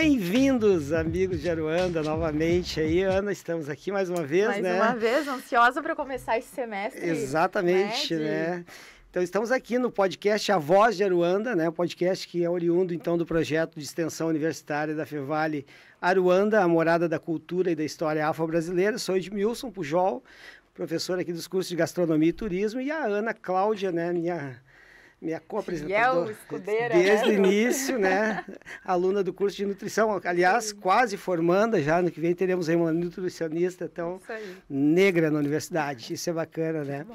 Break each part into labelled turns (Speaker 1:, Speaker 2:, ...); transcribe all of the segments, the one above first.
Speaker 1: Bem-vindos, amigos de Aruanda, novamente aí, Ana, estamos aqui mais uma vez,
Speaker 2: mais
Speaker 1: né?
Speaker 2: Mais uma vez, ansiosa para começar esse semestre.
Speaker 1: Exatamente, né? De... né? Então estamos aqui no podcast A Voz de Aruanda, né? O podcast que é oriundo então do projeto de extensão universitária da Fevale Aruanda, a morada da cultura e da história afro-brasileira. Sou Edmilson Pujol, professor aqui dos cursos de gastronomia e turismo, e a Ana Cláudia, né, minha minha co-apresentadora desde né? o início, né? Aluna do curso de nutrição, aliás, quase formanda já, no que vem teremos aí uma nutricionista tão negra na universidade. Isso é bacana, né?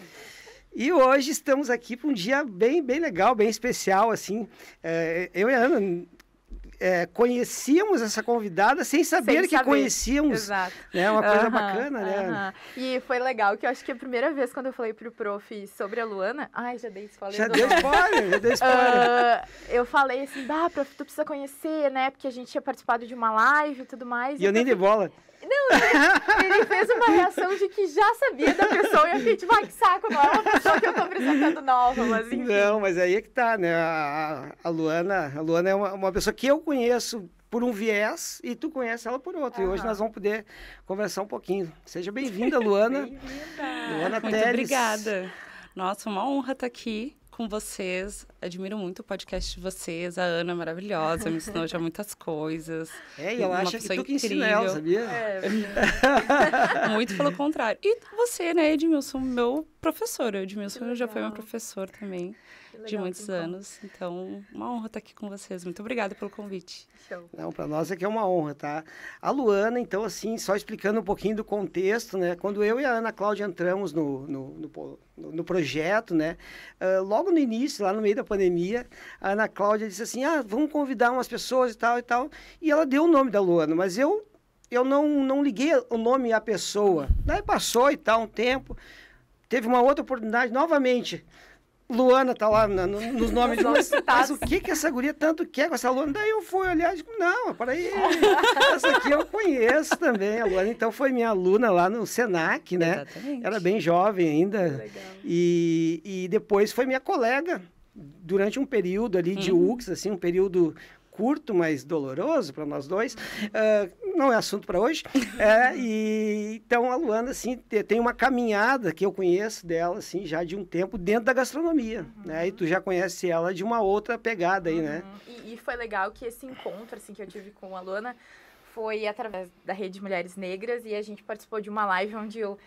Speaker 1: E hoje estamos aqui para um dia bem, bem legal, bem especial, assim. É, eu e a Ana é, conhecíamos essa convidada sem saber sem que saber. conhecíamos. Exato. Né? Uma coisa bacana, né?
Speaker 2: E foi legal que eu acho que a primeira vez quando eu falei pro prof sobre a Luana. Ai, já dei spoiler.
Speaker 1: Já deu spoiler, já deu spoiler. Uh,
Speaker 2: eu falei assim, bah, prof, tu precisa conhecer, né? Porque a gente tinha participado de uma live e tudo mais.
Speaker 1: E, e eu nem dei bola.
Speaker 2: Não, ele, ele, fez uma reação de que já sabia da pessoa e eu fiquei tipo, ai, que saco, não é uma pessoa que eu tô apresentando nova, mas enfim.
Speaker 1: Não, mas aí é que tá, né? A, a Luana, a Luana é uma, uma pessoa que eu conheço por um viés e tu conhece ela por outro. Uhum. E hoje nós vamos poder conversar um pouquinho. Seja bem-vinda, Luana.
Speaker 3: bem-vinda. Luana Muito Teles. obrigada. Nossa, uma honra estar aqui com vocês. Admiro muito o podcast de vocês. A Ana é maravilhosa, me ensinou já muitas coisas.
Speaker 1: É, e ela acha que tu que ensina ela, sabia? É,
Speaker 3: muito pelo contrário. E você, né, Edmilson, meu professor. O Edmilson já foi meu professor também legal, de muitos anos. Então, uma honra estar aqui com vocês. Muito obrigada pelo convite.
Speaker 1: Show. Não, para nós é que é uma honra, tá? A Luana, então, assim, só explicando um pouquinho do contexto, né? Quando eu e a Ana Cláudia entramos no, no, no, no projeto, né? Uh, logo no início, lá no meio da pandemia, a Ana Cláudia disse assim, ah, vamos convidar umas pessoas e tal e tal. E ela deu o nome da Luana, mas eu eu não, não liguei o nome à pessoa. Daí passou e tal, um tempo. Teve uma outra oportunidade novamente. Luana tá lá no, nos nomes de mas, mas o que que essa guria tanto quer com essa Luana? Daí eu fui olhar e digo, não, peraí, essa aqui eu conheço também, a Luana. Então foi minha aluna lá no Senac, né? Exatamente. Era bem jovem ainda. E, e depois foi minha colega durante um período ali de uhum. UX, assim, um período curto, mas doloroso para nós dois. Uh, não é assunto para hoje. É, e, então, a Luana, assim, tem uma caminhada que eu conheço dela, assim, já de um tempo dentro da gastronomia, uhum. né? E tu já conhece ela de uma outra pegada aí, né?
Speaker 2: Uhum. E, e, foi legal que esse encontro, assim, que eu tive com a Luana foi através da Rede Mulheres Negras e a gente participou de uma live onde eu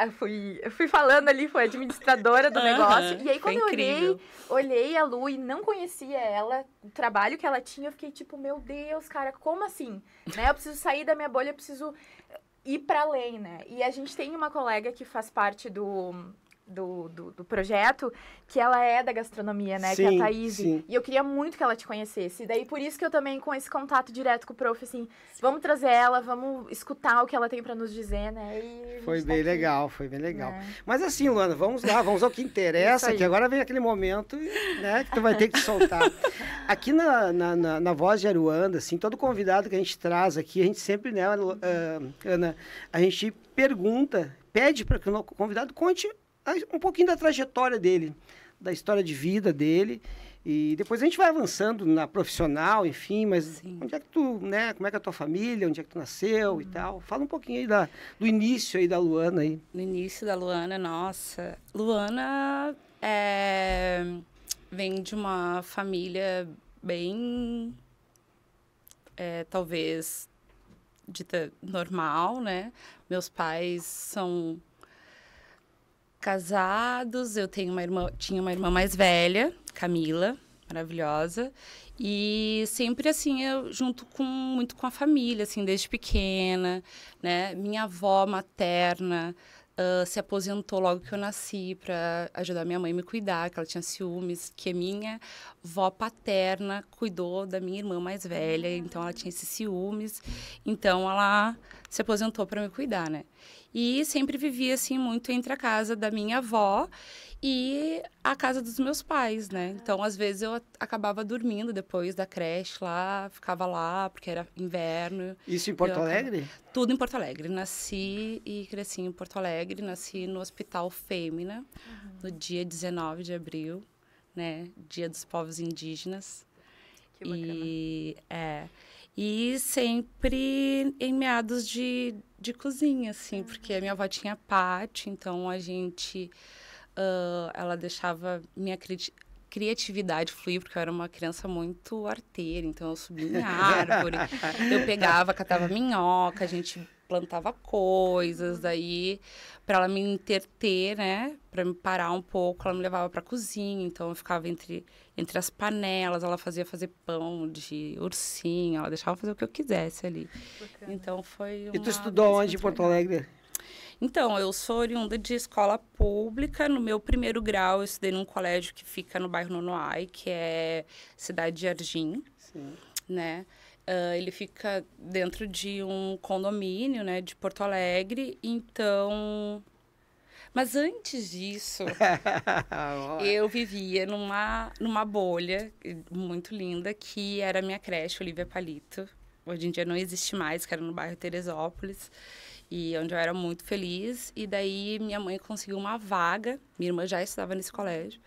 Speaker 2: eu fui, eu fui falando ali, foi administradora do negócio. E aí, quando eu olhei, olhei a Lu e não conhecia ela, o trabalho que ela tinha, eu fiquei tipo, meu Deus, cara, como assim? né? Eu preciso sair da minha bolha, eu preciso ir para além, né? E a gente tem uma colega que faz parte do do, do, do, projeto, que ela é da gastronomia, né? Sim, que é a Thaís. Sim. E eu queria muito que ela te conhecesse. E daí, por isso que eu também, com esse contato direto com o prof, assim, vamos trazer ela, vamos escutar o que ela tem para nos dizer, né?
Speaker 1: foi tá bem aqui. legal, foi bem legal. É. Mas assim, Luana, vamos lá, vamos ao que interessa, que agora vem aquele momento, né, que tu vai ter que soltar. aqui na, na, na, na, Voz de Aruanda, assim, todo convidado que a gente traz aqui, a gente sempre, né, uh, Ana, a gente pergunta, pede para que o convidado conte um pouquinho da trajetória dele, da história de vida dele. E depois a gente vai avançando na profissional, enfim, mas Sim. onde é que tu, né, como é que é a tua família, onde é que tu nasceu e tal. Fala um pouquinho aí da, do início aí da Luana aí.
Speaker 3: No início da Luana, nossa. Luana é, vem de uma família bem, é, talvez, dita normal, né? Meus pais são casados, eu tenho uma irmã, tinha uma irmã mais velha, Camila, maravilhosa, e sempre assim, eu junto com muito com a família, assim, desde pequena, né? Minha avó materna uh, se aposentou logo que eu nasci para ajudar minha mãe a me cuidar, que ela tinha ciúmes, que minha avó paterna cuidou da minha irmã mais velha, então ela tinha esses ciúmes, então ela se aposentou para me cuidar, né? E sempre vivia assim muito entre a casa da minha avó e a casa dos meus pais, né? Então, às vezes eu acabava dormindo depois da creche lá, ficava lá porque era inverno.
Speaker 1: Isso em Porto Alegre?
Speaker 3: Acabava... Tudo em Porto Alegre. Nasci e cresci em Porto Alegre, nasci no Hospital Fêmea, uhum. no dia 19 de abril, né? Dia dos povos indígenas.
Speaker 2: Que bacana.
Speaker 3: E é E sempre em meados de, de cozinha, assim, uhum. porque a minha avó tinha pátio, então a gente. Uh, ela deixava minha cri criatividade fluir, porque eu era uma criança muito arteira, então eu subia em árvore, eu pegava, catava minhoca, a gente plantava coisas, daí para ela me interter, né, para me parar um pouco, ela me levava para cozinha, então eu ficava entre entre as panelas, ela fazia fazer pão de ursinho, ela deixava fazer o que eu quisesse ali. Bacana. Então foi
Speaker 1: E tu estudou onde em Porto Alegre?
Speaker 3: Então, eu sou oriunda de escola pública. No meu primeiro grau, eu estudei num colégio que fica no bairro Nonoai, que é Cidade de Jardim, Sim. né? Uh, ele fica dentro de um condomínio, né, de Porto Alegre. Então, mas antes disso, eu vivia numa, numa bolha muito linda, que era a minha creche, Olivia Palito. Hoje em dia não existe mais, que era no bairro Teresópolis. E onde eu era muito feliz. E daí minha mãe conseguiu uma vaga. Minha irmã já estudava nesse colégio.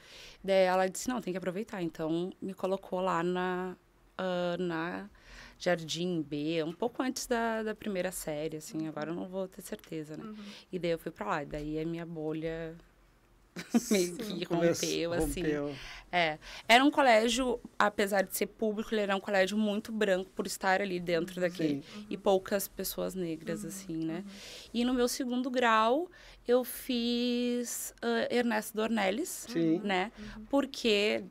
Speaker 3: Daí ela disse, não, tem que aproveitar. Então, me colocou lá na... Uh, na Jardim B, um pouco antes da, da primeira série, assim, uhum. agora eu não vou ter certeza, né? Uhum. E daí eu fui pra lá, e daí a minha bolha meio que rompeu, assim. Rompeu. É. Era um colégio, apesar de ser público, ele era um colégio muito branco por estar ali dentro daquele. Uhum. E poucas pessoas negras, uhum. assim, né? Uhum. E no meu segundo grau, eu fiz uh, Ernesto Dornelles, Sim. né? Uhum. Porque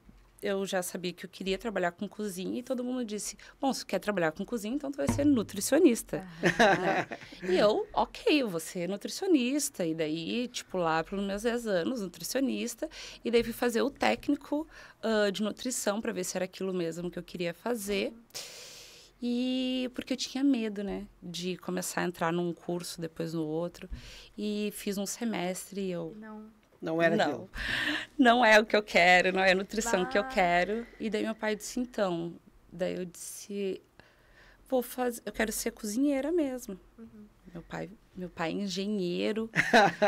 Speaker 3: eu já sabia que eu queria trabalhar com cozinha e todo mundo disse: Bom, se quer trabalhar com cozinha, então tu vai ser nutricionista. né? E eu, ok, eu vou ser nutricionista. E daí, tipo, lá pelos meus 10 anos, nutricionista. E daí fui fazer o técnico uh, de nutrição para ver se era aquilo mesmo que eu queria fazer. E porque eu tinha medo, né, de começar a entrar num curso, depois no outro. E fiz um semestre e eu.
Speaker 1: Não não era não. aquilo.
Speaker 3: Não é o que eu quero, não é a nutrição ah. que eu quero. E daí meu pai disse, então. Daí eu disse, vou fazer, eu quero ser cozinheira mesmo. Uhum. Meu pai, meu pai é engenheiro.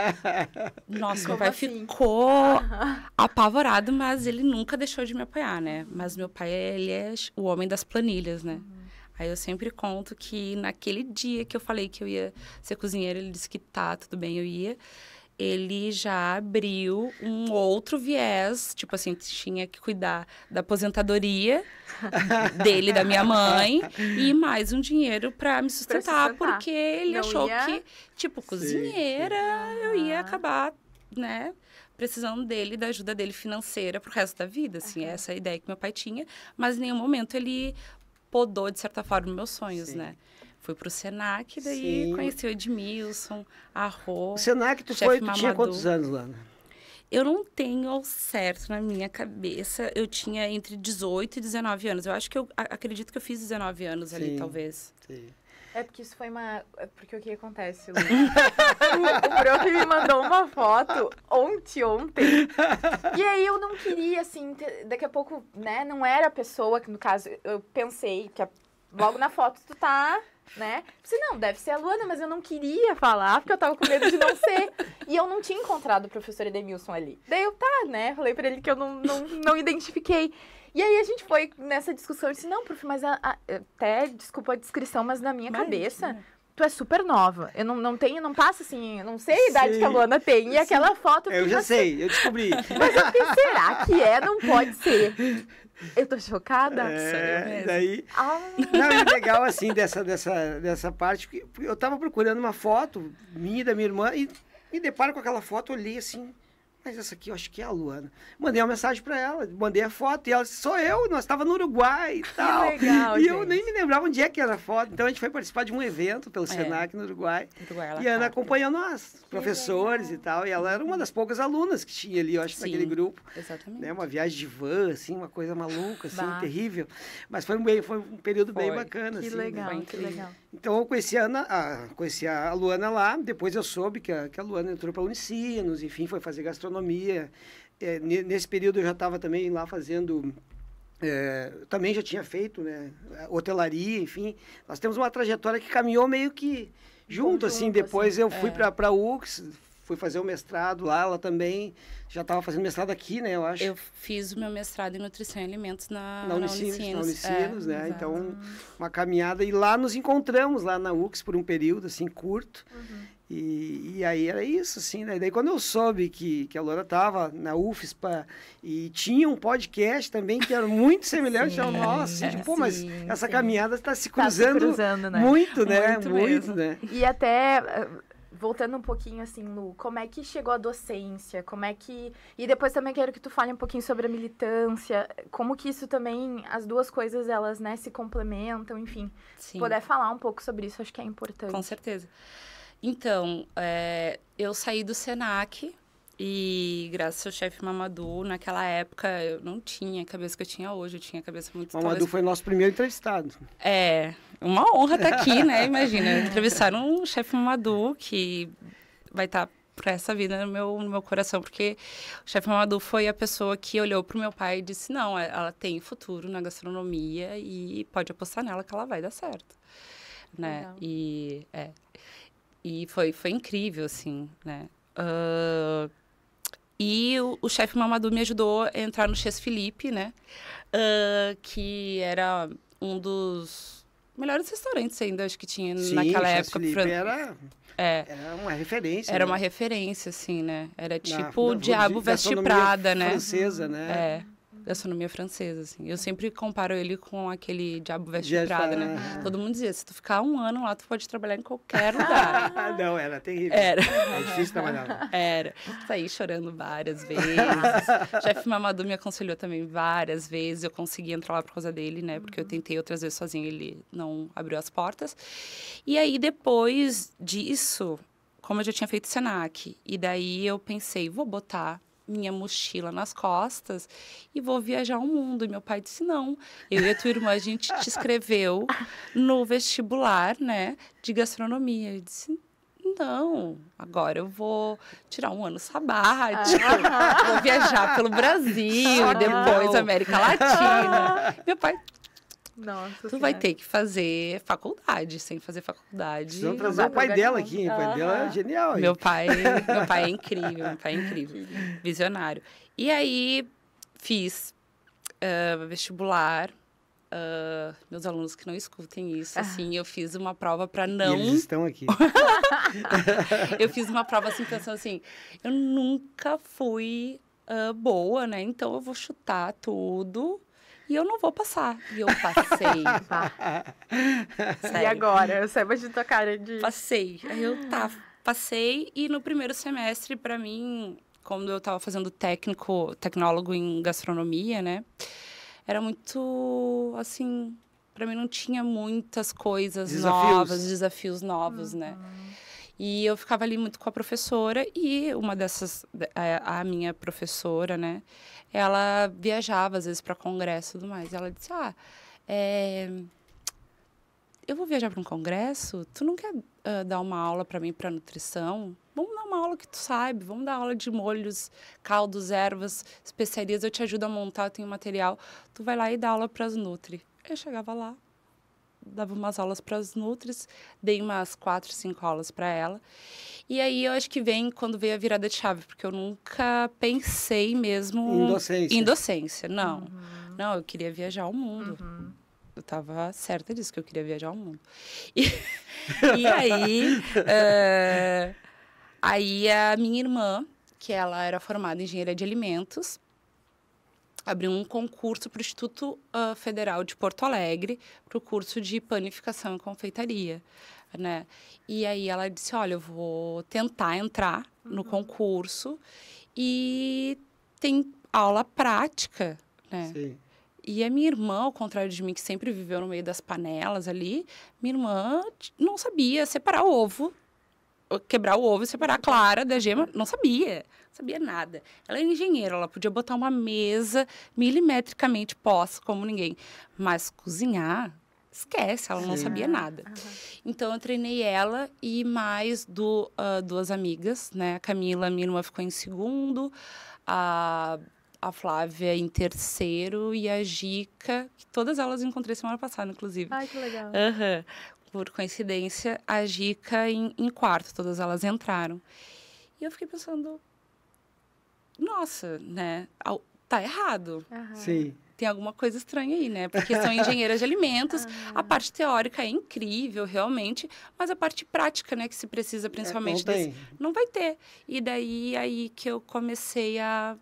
Speaker 3: Nossa, Como meu pai assim? ficou apavorado, mas ele nunca deixou de me apoiar, né? Mas meu pai, ele é o homem das planilhas, né? Uhum. Aí eu sempre conto que naquele dia que eu falei que eu ia ser cozinheira, ele disse que tá, tudo bem, eu ia ele já abriu um outro viés, tipo assim, tinha que cuidar da aposentadoria dele, da minha mãe, e mais um dinheiro para me sustentar, sustentar, porque ele Não achou ia... que, tipo, cozinheira, sim, sim. eu ia acabar, né, precisando dele, da ajuda dele financeira pro resto da vida, assim, uhum. essa é a ideia que meu pai tinha, mas em nenhum momento ele podou, de certa forma, meus sonhos, sim. né. Fui pro Senac, daí Sim. conheci o Edmilson, a Rô. O
Speaker 1: Senac, tu foi, tu tinha quantos anos lá?
Speaker 3: Eu não tenho ao certo na minha cabeça. Eu tinha entre 18 e 19 anos. Eu acho que eu acredito que eu fiz 19 anos Sim. ali, talvez. Sim.
Speaker 2: É porque isso foi uma. É porque o que acontece, Lu? o Brock me mandou uma foto ontem, ontem. E aí eu não queria, assim, daqui a pouco, né? Não era a pessoa que, no caso, eu pensei que a, logo na foto tu tá né? Disse, não, deve ser a Luana, mas eu não queria falar, porque eu tava com medo de não ser. E eu não tinha encontrado o professor Edemilson ali. Daí eu, tá, né? Falei pra ele que eu não, não, não identifiquei. E aí a gente foi nessa discussão, eu disse, não, prof, mas a, a, até, desculpa a descrição, mas na minha cabeça, tu é super nova. Eu não, não tenho, não passa assim, não sei a idade Sim. que a Luana tem. E Sim. aquela foto...
Speaker 1: Eu já sei, eu descobri.
Speaker 2: Mas eu fiquei, será que é? Não pode ser. Eu tô chocada.
Speaker 1: É, daí. Ah. Não, é legal assim dessa, dessa, dessa parte. Eu tava procurando uma foto minha e da minha irmã e me deparo com aquela foto, olhei assim mas essa aqui eu acho que é a Luana. Mandei uma mensagem para ela, mandei a foto e ela disse, sou eu, nós estava no Uruguai e tal. Que legal, e gente. eu nem me lembrava onde é que era a foto. Então a gente foi participar de um evento pelo é. Senac no Uruguai. Uruguai e a Ana acompanhou nós, professores e tal. E ela era uma das poucas alunas que tinha ali, eu acho, Sim, naquele grupo. Exatamente. Né? Uma viagem de van, assim, uma coisa maluca, assim, bah. terrível. Mas foi um, bem, foi um período foi. bem bacana.
Speaker 2: Que
Speaker 1: assim,
Speaker 2: legal, né? que legal.
Speaker 1: Então eu conheci a, Ana, a, conheci a Luana lá, depois eu soube que a, que a Luana entrou para a Unicinos, enfim, foi fazer gastronomia. É, nesse período eu já estava também lá fazendo é, também já tinha feito, né? Hotelaria, enfim. Nós temos uma trajetória que caminhou meio que junto, junto assim. Depois assim, eu fui é. para a UX, foi fazer o mestrado lá, ela também já estava fazendo mestrado aqui, né, eu acho.
Speaker 3: Eu fiz o meu mestrado em Nutrição e Alimentos na,
Speaker 1: na Unicinos,
Speaker 3: na
Speaker 1: na Unicinos
Speaker 3: é,
Speaker 1: né? Então, uma caminhada. E lá nos encontramos, lá na UX, por um período, assim, curto. Uhum. E, e, aí era isso, assim, né? Daí quando eu soube que, que a Laura estava na UFSPA e tinha um podcast também que era muito semelhante ao nosso, assim, tipo, pô, mas essa sim. caminhada está se cruzando, tá se cruzando né? muito, né? Muito, muito né?
Speaker 2: E até eh, voltando um pouquinho assim, Lu, como é que chegou a docência? Como é que. E depois também quero que tu fale um pouquinho sobre a militância, como que isso também, as duas coisas, elas, né, se complementam, enfim. Sim. Se puder falar um pouco sobre isso, acho que é importante.
Speaker 3: Com certeza. Então, é, eu saí do SENAC e graças ao chefe Mamadou, naquela época eu não tinha a cabeça que eu tinha hoje, eu tinha a cabeça muito...
Speaker 1: Mamadou talvez... foi nosso primeiro entrevistado.
Speaker 3: É, uma honra estar aqui, né? Imagina, entrevistar um chefe Mamadou que vai estar para essa vida no meu, no meu coração, porque o chefe Mamadou foi a pessoa que olhou para o meu pai e disse, não, ela tem futuro na gastronomia e pode apostar nela que ela vai dar certo, né? Legal. E, é, e foi, foi incrível, assim, né? Uh, e o, o chefe Mamadou me ajudou a entrar no Chess Felipe, né? Uh, que era um dos melhores restaurantes ainda, acho que tinha
Speaker 1: Sim,
Speaker 3: naquela época.
Speaker 1: Felipe era... É. Era uma referência.
Speaker 3: Era
Speaker 1: né?
Speaker 3: uma referência, assim, né? Era tipo o Diabo Veste Prada, né?
Speaker 1: francesa, né?
Speaker 3: É gastronomia francesa, assim. Eu sempre comparo ele com aquele Diabo Veste Prada, né? Todo mundo dizia, se tu ficar um ano lá, tu pode trabalhar em qualquer lugar.
Speaker 1: Não, era terrível.
Speaker 3: Era.
Speaker 1: É difícil trabalhar.
Speaker 3: Era. Saí chorando várias vezes. chefe Mamadou me aconselhou também várias vezes. Eu consegui entrar lá por causa dele, né? Porque eu uhum. tentei outras vezes sozinho, ele não abriu as portas. E aí, depois disso, como eu já tinha feito Senac, e daí eu pensei, vou botar minha mochila nas costas e vou viajar o mundo. E meu pai disse: não, eu e a tua irmã, a gente te escreveu no vestibular, né, de gastronomia. Eu disse: não, agora eu vou tirar um ano sabático, vou viajar pelo Brasil, depois América Latina. Meu pai,
Speaker 2: nossa
Speaker 3: tu senhora. vai ter que fazer faculdade, sem fazer faculdade.
Speaker 1: Vamos trazer o pai dela aqui, o pai dela é genial. Hein?
Speaker 3: Meu pai, meu pai é incrível, meu pai é incrível, visionário. E aí fiz uh, vestibular. Uh, meus alunos que não escutem isso, ah. assim, eu fiz uma prova para não.
Speaker 1: E eles estão aqui.
Speaker 3: eu fiz uma prova assim pensando assim, eu nunca fui uh, boa, né? Então eu vou chutar tudo e eu não vou passar. E eu passei.
Speaker 2: e agora? Eu saiba de tua cara de.
Speaker 3: Passei. Aí eu tá, passei. E no primeiro semestre, para mim, quando eu estava fazendo técnico, tecnólogo em gastronomia, né? Era muito assim. Para mim não tinha muitas coisas desafios. novas, desafios novos, né? uhum. né? E eu ficava ali muito com a professora e uma dessas, a, a minha professora, né? Ela viajava às vezes para congresso e tudo mais. Ela disse: Ah, é... eu vou viajar para um congresso. Tu não quer uh, dar uma aula para mim para nutrição? Vamos dar uma aula que tu sabe. Vamos dar aula de molhos, caldos, ervas, especiarias. Eu te ajudo a montar, eu tenho material. Tu vai lá e dá aula para as Nutri. Eu chegava lá, dava umas aulas para as Nutris, dei umas quatro, cinco aulas para ela. E aí eu acho que vem quando veio a virada de chave, porque eu nunca pensei mesmo
Speaker 1: em docência.
Speaker 3: Em docência, não. Uhum. Não, eu queria viajar ao mundo. Uhum. Eu estava certa disso, que eu queria viajar ao mundo. E, e aí, uh, aí a minha irmã, que ela era formada em engenharia de alimentos, abriu um concurso para o Instituto uh, Federal de Porto Alegre para o curso de panificação e confeitaria né? E aí ela disse, olha, eu vou tentar entrar no uhum. concurso e tem aula prática, né? Sim. E a minha irmã, ao contrário de mim, que sempre viveu no meio das panelas ali, minha irmã não sabia separar o ovo, quebrar o ovo e separar a clara da gema, não sabia, sabia nada. Ela é engenheira, ela podia botar uma mesa milimetricamente pós, como ninguém, mas cozinhar, esquece, ela Sim. não sabia nada. Uhum. Então eu treinei ela e mais do, uh, duas amigas, né? A Camila, minha irmã, ficou em segundo, a, a Flávia em terceiro e a Gica, que todas elas encontrei semana passada, inclusive.
Speaker 2: Ai, que legal.
Speaker 3: Uhum. Por coincidência, a Gica em, em quarto, todas elas entraram. E eu fiquei pensando, nossa, né? Tá errado.
Speaker 2: Aham.
Speaker 1: Sim.
Speaker 3: Tem alguma coisa estranha aí, né? Porque são engenheiras de alimentos.
Speaker 2: Ah.
Speaker 3: A parte teórica é incrível, realmente, mas a parte prática, né, que se precisa principalmente
Speaker 1: É, não
Speaker 3: desse-
Speaker 1: tem.
Speaker 3: não vai ter. E daí aí que eu comecei a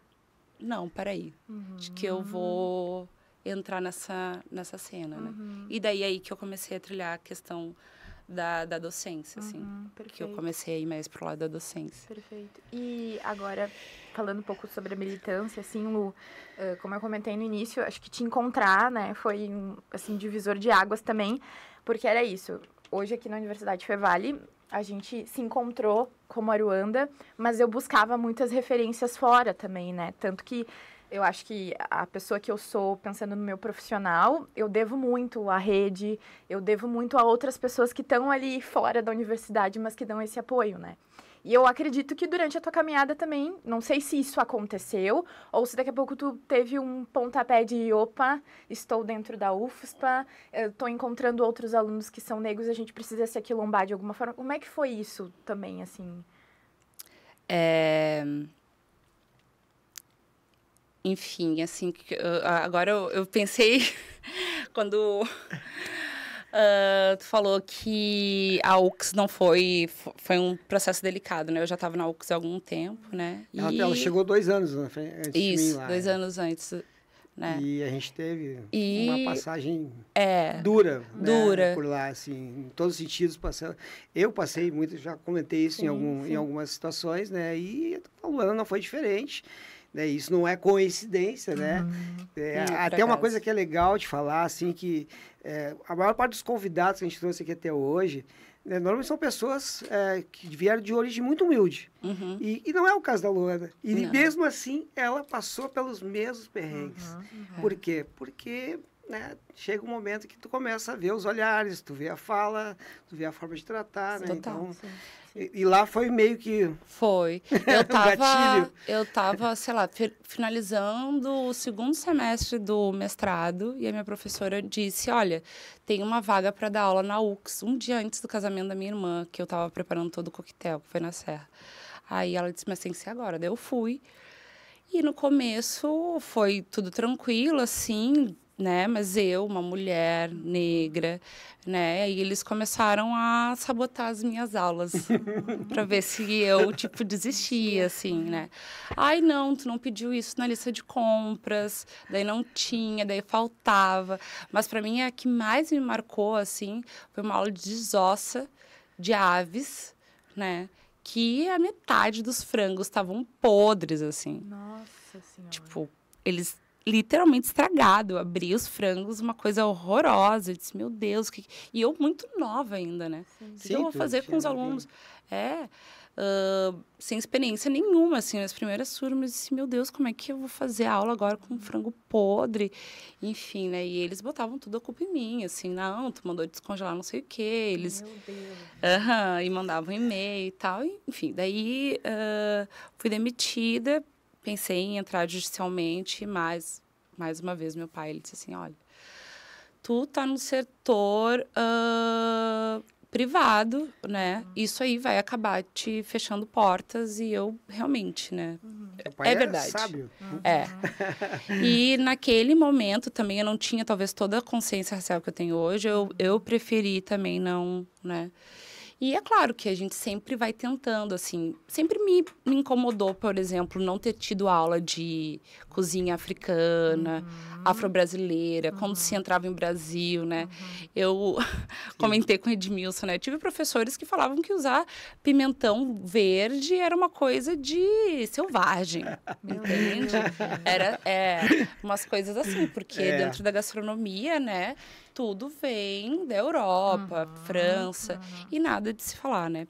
Speaker 3: não, peraí,
Speaker 2: Uhum.
Speaker 3: acho que eu vou entrar nessa nessa cena, né?
Speaker 2: Uhum.
Speaker 3: E daí aí que eu comecei a trilhar a questão da, da docência, assim.
Speaker 2: Uhum,
Speaker 3: Que eu
Speaker 2: perfeito.
Speaker 3: comecei a ir mais pro lado da docência.
Speaker 2: Perfeito. E agora, falando um pouco sobre a militância, assim, Lu, eh, como eu comentei no início, acho que te encontrar, né, foi um, assim, divisor de águas também, porque era isso. Hoje aqui na Universidade Fevale, a gente se encontrou como Aruanda, mas eu buscava muitas referências fora também, né? Tanto que eu acho que a pessoa que eu sou, pensando no meu profissional, eu devo muito à rede, eu devo muito a outras pessoas que estão ali fora da universidade, mas que dão esse apoio, né? E eu acredito que durante a tua caminhada também, não sei se isso aconteceu, ou se daqui a pouco tu teve um pontapé de opa, estou dentro da UFSPA, estou encontrando outros alunos que são negros, a gente precisa se aquilombar de alguma forma. Como é que foi isso também, assim?
Speaker 3: É... Enfim, assim, eu- agora eu, eu pensei quando ah, tu falou que a UX não foi, fo- foi um processo delicado, né? Eu já estava na UX há algum tempo, né?
Speaker 1: Ela,
Speaker 3: E-
Speaker 1: ela chegou dois anos frente, antes de mim
Speaker 3: Isso,
Speaker 1: lá.
Speaker 3: dois
Speaker 1: é.
Speaker 3: anos antes, né?
Speaker 1: E a gente teve
Speaker 3: E-
Speaker 1: uma passagem
Speaker 3: É,
Speaker 1: dura, né,
Speaker 3: Dura.
Speaker 1: por lá, assim, em todos os sentidos passando. Eu passei muito, já comentei isso em,
Speaker 2: Sim,
Speaker 1: algum,
Speaker 2: sim.
Speaker 1: em algumas situações, né? E a Luana não foi diferente. Né? Isso não é coincidência, né? É,
Speaker 3: Hum, por
Speaker 1: até uma coisa que é legal de falar, assim, que é, a maior parte dos convidados que a gente trouxe aqui até hoje, né, normalmente são pessoas é, que vieram de origem muito humilde.
Speaker 3: uhum,
Speaker 1: E, e não é o caso da Luana. E
Speaker 3: Não.
Speaker 1: mesmo assim, ela passou pelos mesmos perrengues.
Speaker 2: Uhum.
Speaker 1: Por quê? Porque né, chega um momento que tu começa a ver os olhares, tu vê a fala, tu vê a forma de tratar, né?
Speaker 3: Total.
Speaker 1: Então,
Speaker 2: Sim.
Speaker 1: e, e lá foi meio que
Speaker 3: Foi. Eu tava, eu tava, sei lá, fi- finalizando o segundo semestre do mestrado e a minha professora disse: "Olha, tem uma vaga para dar aula na UX, um dia antes do casamento da minha irmã, que eu tava preparando todo o coquetel, que foi na Serra". Aí ela disse: "Mas tem que ser agora". Daí eu fui. E no começo foi tudo tranquilo, assim, né? Mas eu, uma mulher negra, né? E eles começaram a sabotar as minhas aulas para ver se eu, tipo, desistia, assim, né? Ai, não, tu não pediu isso na lista de compras, daí não tinha, daí faltava. Mas para mim, a que mais me marcou, assim, foi uma aula de desossa de aves, né? Que a metade dos frangos estavam podres, assim.
Speaker 2: Nossa senhora.
Speaker 3: Tipo, eles literalmente estragado. Eu abri os frangos, uma coisa horrorosa. Eu disse, meu Deus, que... e eu muito nova ainda, né?
Speaker 2: Sim.
Speaker 3: O que
Speaker 1: Sim,
Speaker 3: eu vou fazer com os alunos? É, ah, sem experiência nenhuma, assim, nas primeiras turmas, eu disse, meu Deus, como é que eu vou fazer aula agora com frango podre? Enfim, né? E eles botavam tudo a culpa em mim, assim, não, tu mandou descongelar não sei o quê, eles...
Speaker 2: Meu Deus.
Speaker 3: Aham, e mandavam e-mail e tal. e, enfim, daí ah, fui demitida, pensei em entrar judicialmente, mas, mais uma vez, meu pai, ele disse assim, olha, tu tá no setor ah, privado, né? Isso aí vai acabar te fechando portas e eu realmente, né?
Speaker 1: o pai
Speaker 3: É verdade.
Speaker 1: sábio.
Speaker 3: É. E naquele momento também eu não tinha talvez toda a consciência racial que eu tenho hoje. Eu, eu preferi também não, né? E é claro que a gente sempre vai tentando, assim. Sempre me, me incomodou, por exemplo, não ter tido aula de cozinha africana, afro-brasileira, quando se entrava em Brasil, né? Eu comentei com o Edmilson, né? Tive professores que falavam que usar pimentão verde era uma coisa de selvagem, entende? Era é, umas coisas assim, porque
Speaker 1: É.
Speaker 3: dentro da gastronomia, né? Tudo vem da Europa, França, e nada de se falar, né?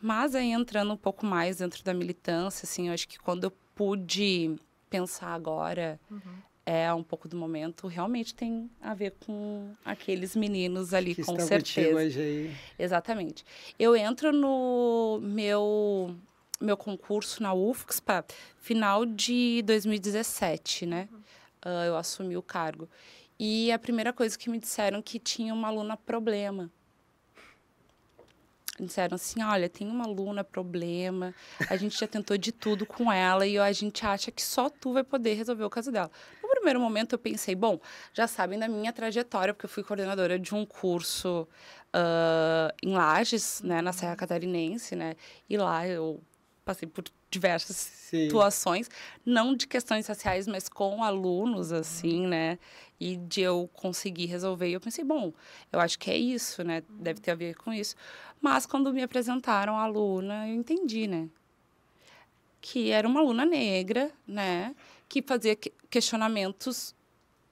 Speaker 3: Mas aí entrando um pouco mais dentro da militância, assim, eu acho que quando eu pude pensar agora, é um pouco do momento, realmente tem a ver com aqueles meninos ali,
Speaker 1: Que
Speaker 3: com
Speaker 1: estão
Speaker 3: certeza.
Speaker 1: hoje aí.
Speaker 3: Exatamente. Eu entro no meu meu concurso na UFSPA final de 2017, né? Ah, eu assumi o cargo. E a primeira coisa que me disseram que tinha uma aluna problema. disseram assim, olha, tem uma aluna problema, a gente já tentou de tudo com ela e a gente acha que só tu vai poder resolver o caso dela. Primeiro momento eu pensei, bom, já sabem da minha trajetória, porque eu fui coordenadora de um curso uh, em Lages, né, na Serra Catarinense, né, e lá eu passei por diversas Sim. situações, não de questões sociais, mas com alunos, assim, né? E de eu conseguir resolver. E eu pensei, bom, eu acho que é isso, né? Deve ter a ver com isso. Mas quando me apresentaram a aluna, eu entendi, né? Que era uma aluna negra, né? Que fazia questionamentos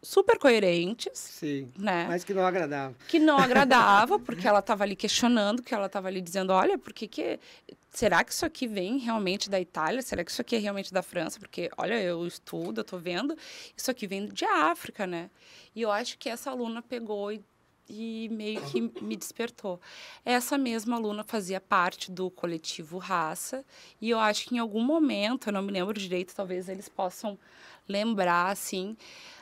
Speaker 3: super coerentes.
Speaker 1: Sim.
Speaker 3: Né?
Speaker 1: Mas que não agradava.
Speaker 3: Que não agradava, porque ela estava ali questionando, que ela estava ali dizendo, olha, por que que... Será que isso aqui vem realmente da Itália? Será que isso aqui é realmente da França? Porque, olha, eu estudo, eu estou vendo, isso aqui vem de África, né? E eu acho que essa aluna pegou e, e meio que me despertou. Essa mesma aluna fazia parte do coletivo Raça, e eu acho que em algum momento, eu não me lembro direito, talvez eles possam lembrar, assim,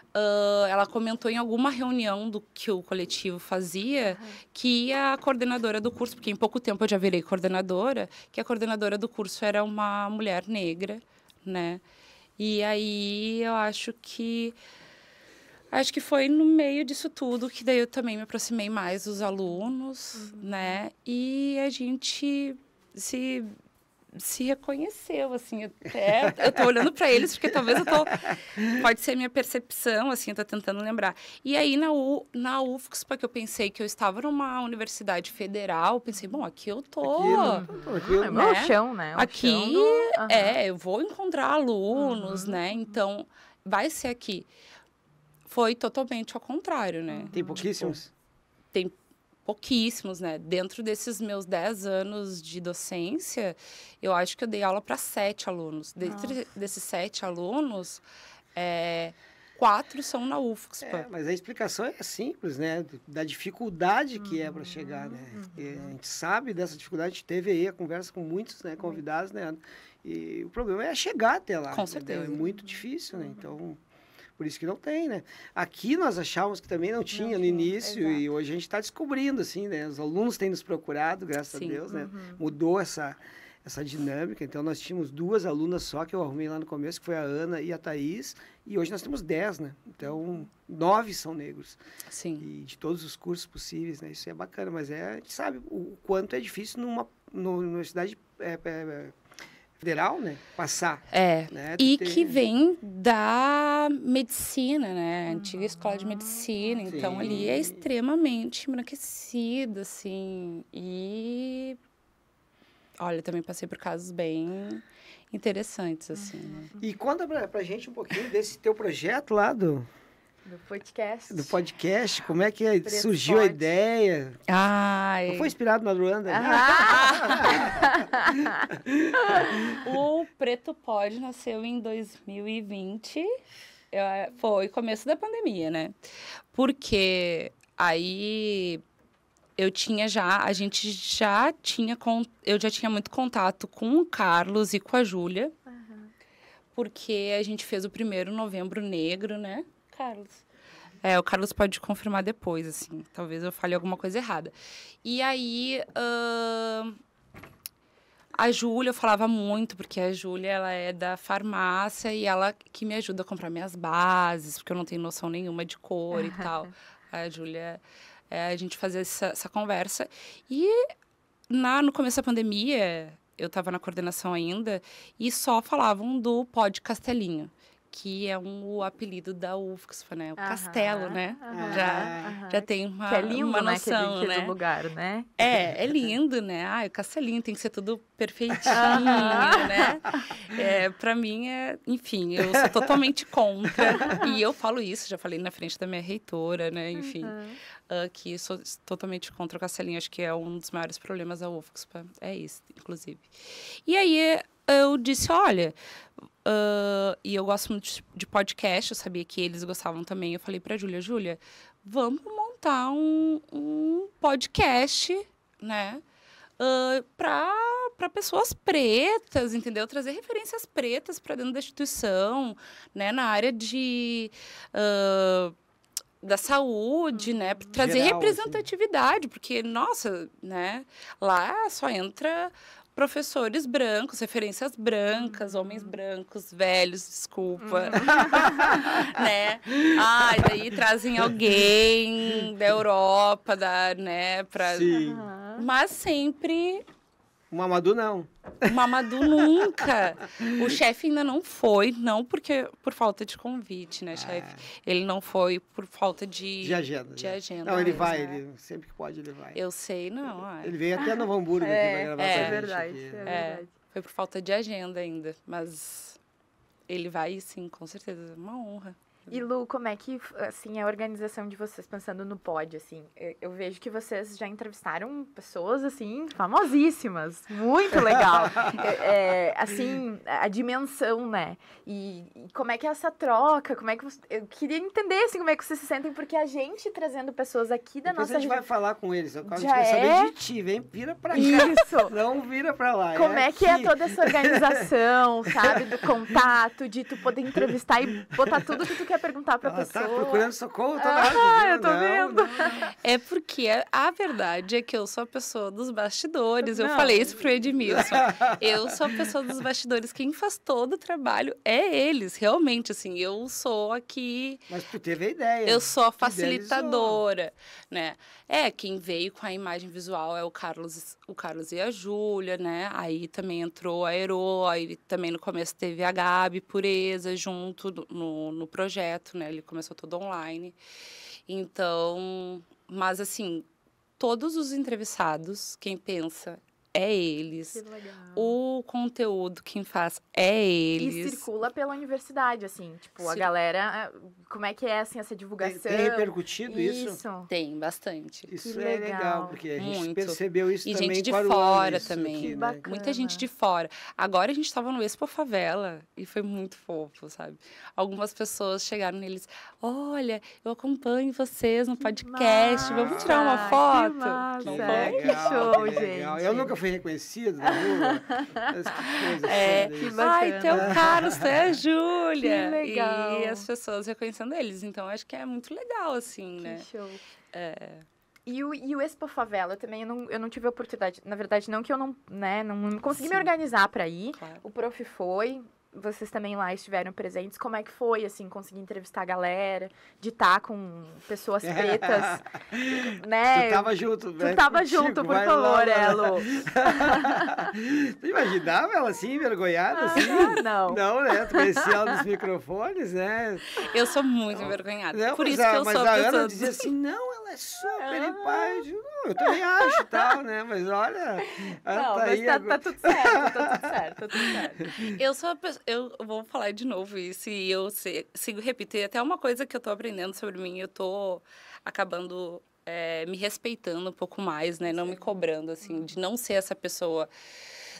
Speaker 3: Uh, ela comentou em alguma reunião do que o coletivo fazia uhum. que a coordenadora do curso, porque em pouco tempo eu já virei coordenadora, que a coordenadora do curso era uma mulher negra, né? E aí eu acho que acho que foi no meio disso tudo que daí eu também me aproximei mais dos alunos, uhum. né? E a gente se se reconheceu, assim, até eu tô olhando para eles porque talvez eu tô pode ser minha percepção, assim, eu tô tentando lembrar. E aí na U, na UFSPA que eu pensei que eu estava numa universidade federal, pensei, bom, aqui eu tô.
Speaker 2: Aqui, não, não, é né? chão, né?
Speaker 3: O aqui
Speaker 2: chão
Speaker 3: do... uhum. é, eu vou encontrar alunos, uhum. né? Então vai ser aqui. Foi totalmente ao contrário, né?
Speaker 1: Tem pouquíssimos. Tipo,
Speaker 3: tem pouquíssimos, né? Dentro desses meus 10 anos de docência, eu acho que eu dei aula para sete alunos. Dentro Nossa. desses sete alunos, é, quatro são na UFSPA.
Speaker 1: É, mas a explicação é simples, né? Da dificuldade que é para chegar, né? Uhum. a gente sabe dessa dificuldade, a gente teve aí a conversa com muitos né, convidados, né? E o problema é chegar até lá.
Speaker 3: Com certeza.
Speaker 1: É muito difícil, né? Então... Por isso que não tem, né? Aqui nós achávamos que também não tinha não, no início exato. e hoje a gente está descobrindo, assim, né? Os alunos têm nos procurado, graças Sim. a Deus, né? Uhum. Mudou essa, essa dinâmica. Então, nós tínhamos duas alunas só que eu arrumei lá no começo, que foi a Ana e a Thaís. E hoje nós temos dez, né? Então, nove são negros.
Speaker 3: Sim.
Speaker 1: E de todos os cursos possíveis, né? Isso é bacana, mas é, a gente sabe o quanto é difícil numa, numa universidade é, é, federal, né? Passar.
Speaker 3: É.
Speaker 1: Né?
Speaker 3: E ter... que vem da medicina, né? Antiga escola de medicina. Sim. Então, ali é extremamente embranquecida, assim. E... Olha, também passei por casos bem interessantes, assim. Né?
Speaker 1: E conta pra, pra gente um pouquinho desse teu projeto lá do
Speaker 2: do podcast.
Speaker 1: Do podcast, como é que é? surgiu a ideia?
Speaker 3: Ai.
Speaker 1: Não foi inspirado na Luanda?
Speaker 3: Ah. o Preto Pod nasceu em 2020. Foi começo da pandemia, né? Porque aí eu tinha já, a gente já tinha, eu já tinha muito contato com o Carlos e com a Júlia. Uhum. Porque a gente fez o primeiro novembro negro, né? Carlos. É, o Carlos pode confirmar depois, assim. Talvez eu fale alguma coisa errada. E aí, uh, a Júlia, eu falava muito, porque a Júlia, ela é da farmácia e ela que me ajuda a comprar minhas bases, porque eu não tenho noção nenhuma de cor e tal. A Júlia, é, a gente fazia essa, essa conversa. E na, no começo da pandemia, eu estava na coordenação ainda, e só falavam do pó de Castelinho que é um, o apelido da UFSPA, né? O aham, castelo, né? Aham, já, aham. já tem uma,
Speaker 2: que é lindo,
Speaker 3: uma
Speaker 2: noção,
Speaker 3: né? Que
Speaker 2: né? Do lugar, né?
Speaker 3: É, é lindo, né? Ah, o castelinho tem que ser tudo perfeitinho, né? É, para mim, é, enfim, eu sou totalmente contra. e eu falo isso, já falei na frente da minha reitora, né? Enfim, uh, que sou totalmente contra o castelinho. Acho que é um dos maiores problemas da UFSPA. É isso, inclusive. E aí eu disse, olha, Uh, e eu gosto muito de podcast, eu sabia que eles gostavam também. Eu falei para Júlia, Júlia, vamos montar um, um podcast, né? Uh, para pessoas pretas, entendeu? Trazer referências pretas para dentro da instituição, né? Na área de uh, da saúde, né? Pra trazer
Speaker 1: Geral, assim.
Speaker 3: representatividade, porque, nossa, né? Lá só entra professores brancos, referências brancas, homens brancos, velhos, desculpa. né? Ah, e daí trazem alguém da Europa, da, né, pra...
Speaker 1: Sim.
Speaker 3: Mas sempre
Speaker 1: O Mamadou não.
Speaker 3: o Mamadou nunca. O chefe ainda não foi, não porque por falta de convite, né, chefe? Ele não foi por falta de,
Speaker 1: De agenda.
Speaker 3: de
Speaker 1: né?
Speaker 3: agenda
Speaker 1: Não, ele
Speaker 3: mesmo.
Speaker 1: vai,
Speaker 2: é.
Speaker 1: ele, sempre que pode ele vai.
Speaker 3: Eu sei, não. ah,
Speaker 1: Ele veio até Novo Hamburgo aqui
Speaker 2: É,
Speaker 1: pra gravar
Speaker 3: é
Speaker 1: gente
Speaker 2: verdade,
Speaker 1: aqui.
Speaker 2: é
Speaker 3: É.
Speaker 2: verdade.
Speaker 3: Foi por falta de agenda ainda, mas ele vai sim, com certeza. É uma honra.
Speaker 2: E Lu, como é que, assim, a organização de vocês, pensando no pod, assim, eu- eu vejo que vocês já entrevistaram pessoas, assim, famosíssimas, muito legal. É, é, assim, a dimensão, né? E, e como é que é essa troca, como é que você, eu queria entender, assim, como é que vocês se sentem, porque a gente trazendo pessoas aqui da
Speaker 1: Depois
Speaker 2: nossa
Speaker 1: a gente vai falar com eles. Gente
Speaker 2: Já
Speaker 1: quer saber
Speaker 2: é?
Speaker 1: de ti, vem, vira pra cá.
Speaker 2: Isso!
Speaker 1: Não vira pra lá.
Speaker 2: Como é que é toda essa organização, sabe? Do contato, de tu poder entrevistar e botar tudo que tu quer perguntar pra
Speaker 1: Ela
Speaker 2: pessoa.
Speaker 1: tá procurando socorro toda
Speaker 2: Ah,
Speaker 1: hora.
Speaker 2: eu tô
Speaker 1: Não,
Speaker 2: vendo.
Speaker 1: não.
Speaker 3: É porque a- a verdade é que eu sou a pessoa dos bastidores. Eu
Speaker 2: Não.
Speaker 3: falei isso pro Edmilson. Eu sou a pessoa dos bastidores. Quem faz todo o trabalho é eles, realmente. Assim, eu sou aqui
Speaker 1: Mas tu teve a ideia.
Speaker 3: Eu sou a facilitadora, né? É, quem veio com a imagem visual é o Carlos, o Carlos e a Júlia, né? Aí também entrou a Ero, aí também no começo teve a Gabi Pureza junto no- no, no projeto, né? Ele começou todo online. Então, mas assim, todos os entrevistados, quem pensa é eles.
Speaker 2: Que legal.
Speaker 3: O conteúdo quem faz é
Speaker 2: E
Speaker 3: eles.
Speaker 2: circula pela universidade, assim, tipo, a
Speaker 3: Cir-
Speaker 2: galera, como é que é, assim, essa
Speaker 1: Tem,
Speaker 2: divulgação?
Speaker 1: tem repercutido isso?
Speaker 2: Isso.
Speaker 3: Tem bastante.
Speaker 1: Isso
Speaker 2: Que
Speaker 1: é legal,
Speaker 2: legal.
Speaker 1: porque a gente
Speaker 3: Muito.
Speaker 1: percebeu isso
Speaker 3: E
Speaker 1: também
Speaker 3: gente de
Speaker 1: a
Speaker 3: fora
Speaker 1: isso
Speaker 3: também.
Speaker 1: né?
Speaker 2: bacana.
Speaker 3: Muita gente de fora. Agora a gente estava no Expo Favela e foi muito fofo, sabe? Algumas pessoas chegaram neles, olha, eu acompanho vocês no podcast, vamos tirar uma
Speaker 2: massa,
Speaker 3: foto?
Speaker 2: que massa.
Speaker 1: Que legal,
Speaker 2: show,
Speaker 1: que legal.
Speaker 2: gente.
Speaker 1: Eu nunca fui reconhecido na rua. Mas que coisa
Speaker 3: É,
Speaker 1: foda
Speaker 2: que
Speaker 1: isso.
Speaker 2: bacana.
Speaker 3: Ai, teu Carlos, tu é a Júlia.
Speaker 2: Que legal.
Speaker 3: E as pessoas reconhecendo eles. Então, acho que é muito legal, assim,
Speaker 2: Que
Speaker 3: né?
Speaker 2: show.
Speaker 3: É,
Speaker 2: E o, e o Expo Favela também, eu não, eu não tive a oportunidade, na verdade, não que eu não, né, não consegui me
Speaker 3: Sim.
Speaker 2: organizar pra ir.
Speaker 3: claro.
Speaker 2: O prof foi, vocês também lá estiveram presentes. Como é que foi, assim, conseguir entrevistar a galera, de estar com pessoas pretas, né?
Speaker 1: Tu tava junto,
Speaker 2: Tu
Speaker 1: né?
Speaker 2: tava
Speaker 1: Contigo,
Speaker 2: junto, por favor,
Speaker 1: lá, lá.
Speaker 2: Elo.
Speaker 1: tu imaginava ela assim, envergonhada, assim?
Speaker 2: Ah, não.
Speaker 1: Não, né? Tu conhecia ela nos microfones, né?
Speaker 3: Eu sou muito envergonhada.
Speaker 1: Não,
Speaker 3: Por
Speaker 1: mas
Speaker 3: isso
Speaker 1: a,
Speaker 3: que eu
Speaker 1: mas
Speaker 3: sou
Speaker 1: a
Speaker 3: a
Speaker 1: Ana dizia assim, não, ela é super
Speaker 2: Ah.
Speaker 1: em paz. Eu, digo, "Não, eu também acho e tal, né? Mas olha, ela
Speaker 2: Não,
Speaker 1: tá
Speaker 2: mas
Speaker 1: aí
Speaker 2: tá,
Speaker 1: agora.
Speaker 2: tá tudo certo, tá tudo certo, tá tudo certo.
Speaker 3: Eu sou a pessoa, eu vou falar de novo isso e eu se- sigo repetir. Até uma coisa que eu tô aprendendo sobre mim, eu tô acabando é, me respeitando um pouco mais, né? Não me cobrando, assim, de não ser essa pessoa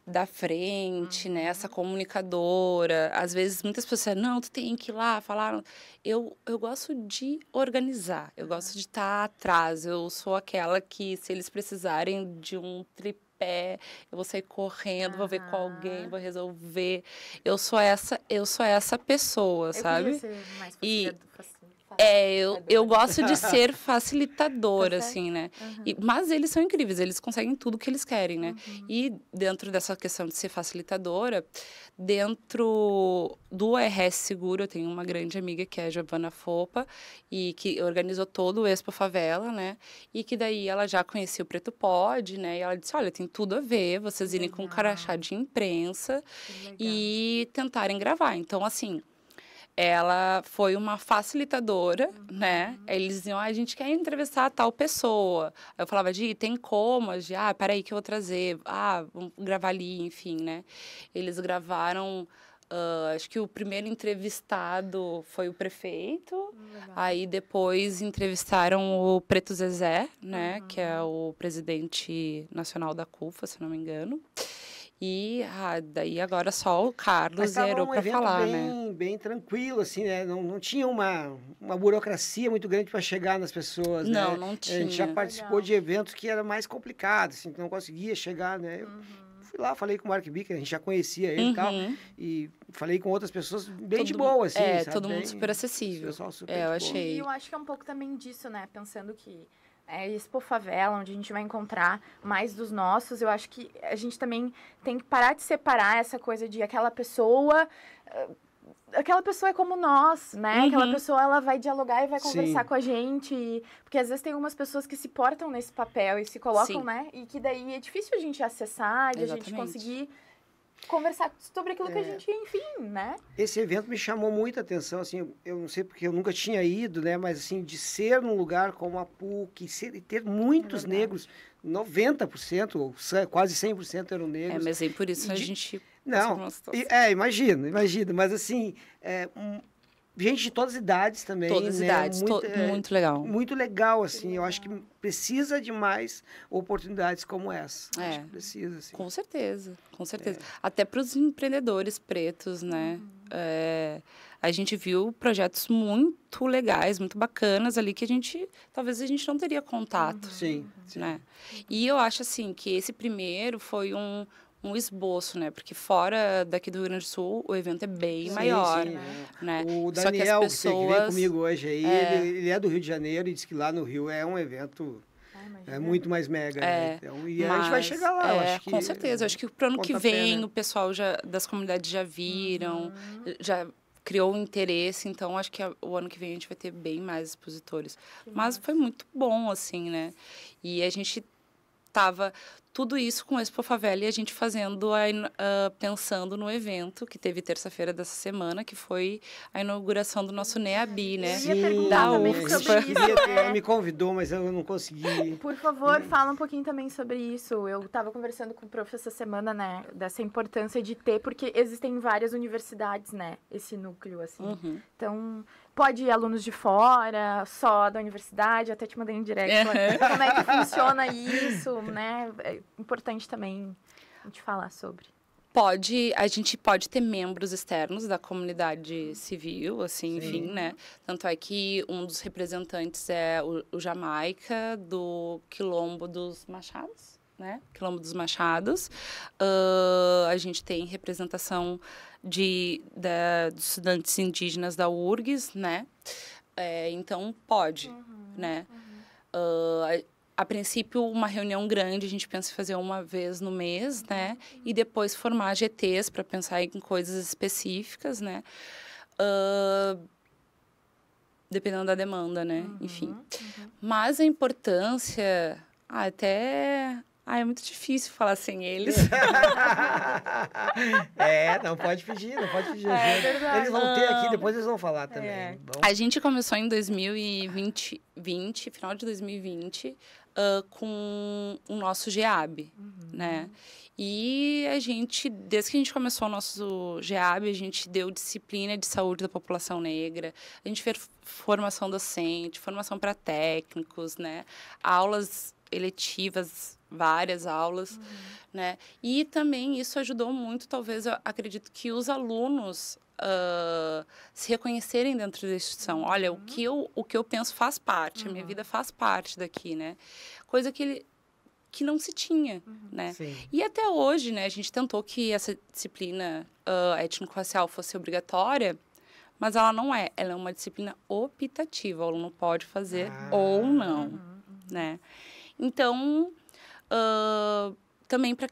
Speaker 3: da frente, né? Essa comunicadora. Às vezes, muitas pessoas dizem, não, tu tem que ir lá falar. Eu, eu gosto de organizar, eu gosto de estar atrás. Eu sou aquela que, se eles precisarem de um tripé, eu vou sair correndo, vou ver com alguém, vou resolver. Eu sou essa, eu sou essa pessoa,
Speaker 2: Eu
Speaker 3: sabe?
Speaker 2: mais
Speaker 3: E- É, eu, eu gosto de ser facilitadora,
Speaker 2: Tá
Speaker 3: assim, né?
Speaker 2: Aham.
Speaker 3: E- mas eles são incríveis, eles conseguem tudo que eles querem, né?
Speaker 2: Uhum.
Speaker 3: E dentro dessa questão de ser facilitadora, dentro do RS Seguro, eu tenho uma grande amiga que é a Giovana Fopa, e que organizou todo o Expo Favela, né? E que daí ela já conhecia o Preto Pod, né? E ela disse, olha, tem tudo a ver, vocês irem com um crachá de imprensa e tentarem gravar. Então, assim, ela foi uma facilitadora, né? Eles diziam, ah, a gente quer entrevistar tal pessoa. Eu falava, Gi, tem como? Gi, ah, peraí que eu vou trazer. Ah, vamos gravar ali, enfim, né? Eles gravaram... ah, acho que o primeiro entrevistado foi o prefeito.
Speaker 2: Legal.
Speaker 3: Aí depois entrevistaram o Preto Zezé, né? Que é o presidente nacional da CUFA, se não me engano. E ah, daí agora só o Carlos zerou
Speaker 1: um
Speaker 3: para falar,
Speaker 1: bem,
Speaker 3: né?
Speaker 1: bem tranquilo, assim, né? Não, não tinha uma, uma burocracia muito grande para chegar nas pessoas,
Speaker 3: Não,
Speaker 1: né?
Speaker 3: não
Speaker 1: A gente já
Speaker 3: tinha.
Speaker 1: participou
Speaker 2: Legal.
Speaker 1: de eventos que era mais complicado, assim, que não conseguia chegar, né? Eu
Speaker 2: Uhum.
Speaker 1: fui lá, falei com o Mark Bicker, a gente já conhecia ele e tal.
Speaker 3: Uhum.
Speaker 1: E falei com outras pessoas bem de
Speaker 3: Todo-
Speaker 1: boa, assim.
Speaker 3: é,
Speaker 1: sabe?
Speaker 3: todo mundo
Speaker 1: Bem-
Speaker 3: super acessível.
Speaker 1: Pessoal super
Speaker 3: É,
Speaker 1: de
Speaker 3: eu achei.
Speaker 2: E eu acho que é um pouco também disso, né? Pensando que é Expo Favela, onde a gente vai encontrar mais dos nossos, eu acho que a gente também tem que parar de separar essa coisa de aquela pessoa. eh, Aquela pessoa é como nós, né? Aquela
Speaker 3: Uhum.
Speaker 2: pessoa ela vai dialogar e vai
Speaker 1: Sim.
Speaker 2: conversar com a gente. Porque às vezes tem algumas pessoas que se portam nesse papel e se colocam,
Speaker 3: Sim.
Speaker 2: né? E que daí é difícil a gente acessar, de a gente
Speaker 3: Exatamente.
Speaker 2: conseguir conversar sobre aquilo que a
Speaker 1: É.
Speaker 2: gente, enfim, né?
Speaker 1: Esse evento me chamou muita atenção, assim, eu- não sei porque eu nunca tinha ido, né, mas assim, de ser num lugar como a PUC, e ser, e ter muitos
Speaker 2: verdade.
Speaker 1: negros, 90%, ou cem- quase 100% eram
Speaker 3: É,
Speaker 1: negros.
Speaker 3: mas aí por isso
Speaker 1: E
Speaker 3: a
Speaker 1: de-
Speaker 3: gente.
Speaker 1: Não. E- É, imagino, imagino. Mas assim, é, um- gente de todas as idades também.
Speaker 3: Todas as
Speaker 1: né?
Speaker 3: idades,
Speaker 1: Muito,
Speaker 3: to-
Speaker 1: é,
Speaker 3: muito legal.
Speaker 1: muito legal, assim. Eu acho que precisa de mais oportunidades como essa.
Speaker 3: É.
Speaker 1: Acho que precisa, assim.
Speaker 3: Com certeza, com
Speaker 1: É.
Speaker 3: certeza. Até para os empreendedores pretos, né?
Speaker 1: Uhum.
Speaker 3: É, a gente viu projetos muito legais, muito bacanas ali que a gente, talvez a gente não teria contato,
Speaker 1: Sim, sim.
Speaker 3: né? E eu acho assim que esse primeiro foi um, um esboço, né? Porque fora daqui do Rio Grande do Sul o evento é bem
Speaker 1: Sim,
Speaker 3: maior,
Speaker 1: sim,
Speaker 3: né?
Speaker 1: é. O
Speaker 3: Só que as
Speaker 1: Daniel, que, tem que veio
Speaker 3: pessoas-
Speaker 1: comigo hoje aí,
Speaker 3: É.
Speaker 1: ele, ele é do Rio de Janeiro e diz que lá no Rio é um evento
Speaker 2: Ah,
Speaker 1: é muito mais mega.
Speaker 3: É,
Speaker 1: né? Então, e a gente vai
Speaker 3: Mas,
Speaker 1: chegar lá, eu
Speaker 3: é,
Speaker 1: acho que.
Speaker 3: Com certeza. Eu acho que pro ano que vem
Speaker 1: né?
Speaker 3: o pessoal já, das comunidades já viram, já criou um interesse, então acho que a- o ano que vem a gente vai ter bem mais expositores.
Speaker 2: Que
Speaker 3: Mas
Speaker 2: massa.
Speaker 3: foi muito bom, assim, né? E a gente tava tudo isso com o Expo Favela e a gente fazendo, a, ah, pensando no evento que teve terça-feira dessa semana, que foi a inauguração do nosso NEABI, né?
Speaker 2: Eu ia perguntar
Speaker 3: Da UFSPA.
Speaker 2: né?
Speaker 1: Ela me convidou, mas eu não consegui.
Speaker 2: Por favor, fala um pouquinho também sobre isso. Eu estava conversando com o prof essa semana, né, dessa importância de ter, porque existem várias universidades, né, esse núcleo, assim.
Speaker 3: Uhum.
Speaker 2: Então, pode ir alunos de fora, só da universidade, até te mandei em direct.
Speaker 3: Uhum.
Speaker 2: Como é que funciona isso, né? É importante também a gente falar sobre.
Speaker 3: Pode, a gente pode ter membros externos da comunidade civil, assim,
Speaker 1: Sim.
Speaker 3: enfim, né? Tanto é que um dos representantes é o, o Jamaica, do Quilombo dos Machados, né? Quilombo dos Machados. Ah, a gente tem representação de, da, dos estudantes indígenas da URGS, né? É, então, pode, né? Ah, a princípio, uma reunião grande, a gente pensa em fazer uma vez no mês, né? E depois formar GTs para pensar em coisas específicas, né? Ah, dependendo da demanda, né? Enfim. Mas a importância, até. Ah, é muito difícil falar sem eles.
Speaker 1: é, não pode pedir, não pode pedir.
Speaker 2: É verdade.
Speaker 1: Eles vão ter aqui, depois eles vão falar também.
Speaker 2: É.
Speaker 1: Bom,
Speaker 3: A gente começou em 2020, 20, final de 2020, ah, com o nosso GEAB, né? E a gente, desde que a gente começou o nosso GEAB, a gente deu disciplina de saúde da população negra, a gente fez formação docente, formação para técnicos, né? Aulas eletivas, várias aulas, né? E também isso ajudou muito, talvez, eu acredito que os alunos ah, se reconhecerem dentro da instituição. Olha, o que eu, o que eu penso faz parte, a minha vida faz parte daqui, né? Coisa que, ele, que não se tinha, né?
Speaker 1: Sim.
Speaker 3: E até hoje, né, a gente tentou que essa disciplina ah, étnico-racial fosse obrigatória, mas ela não é. Ela é uma disciplina optativa. O aluno pode fazer
Speaker 1: Ah.
Speaker 3: ou não, né? Então, ah, também para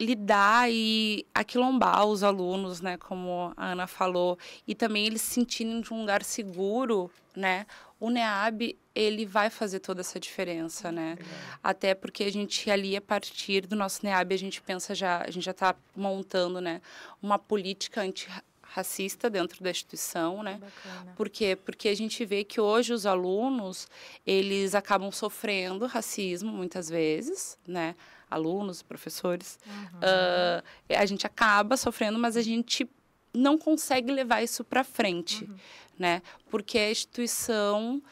Speaker 3: lidar e aquilombar os alunos, né, como a Ana falou, e também eles se sentirem de um lugar seguro, né? O NEAB, ele vai fazer toda essa diferença, né? Até porque a gente ali, a partir do nosso NEAB, a gente pensa já, a gente já está montando, né, uma política antirracista dentro da instituição, né?
Speaker 2: Bacana.
Speaker 3: Por quê? Porque a gente vê que hoje os alunos, eles acabam sofrendo racismo muitas vezes, né? Alunos, professores. Ah, a gente acaba sofrendo, mas a gente não consegue levar isso para frente, né? Porque a instituição...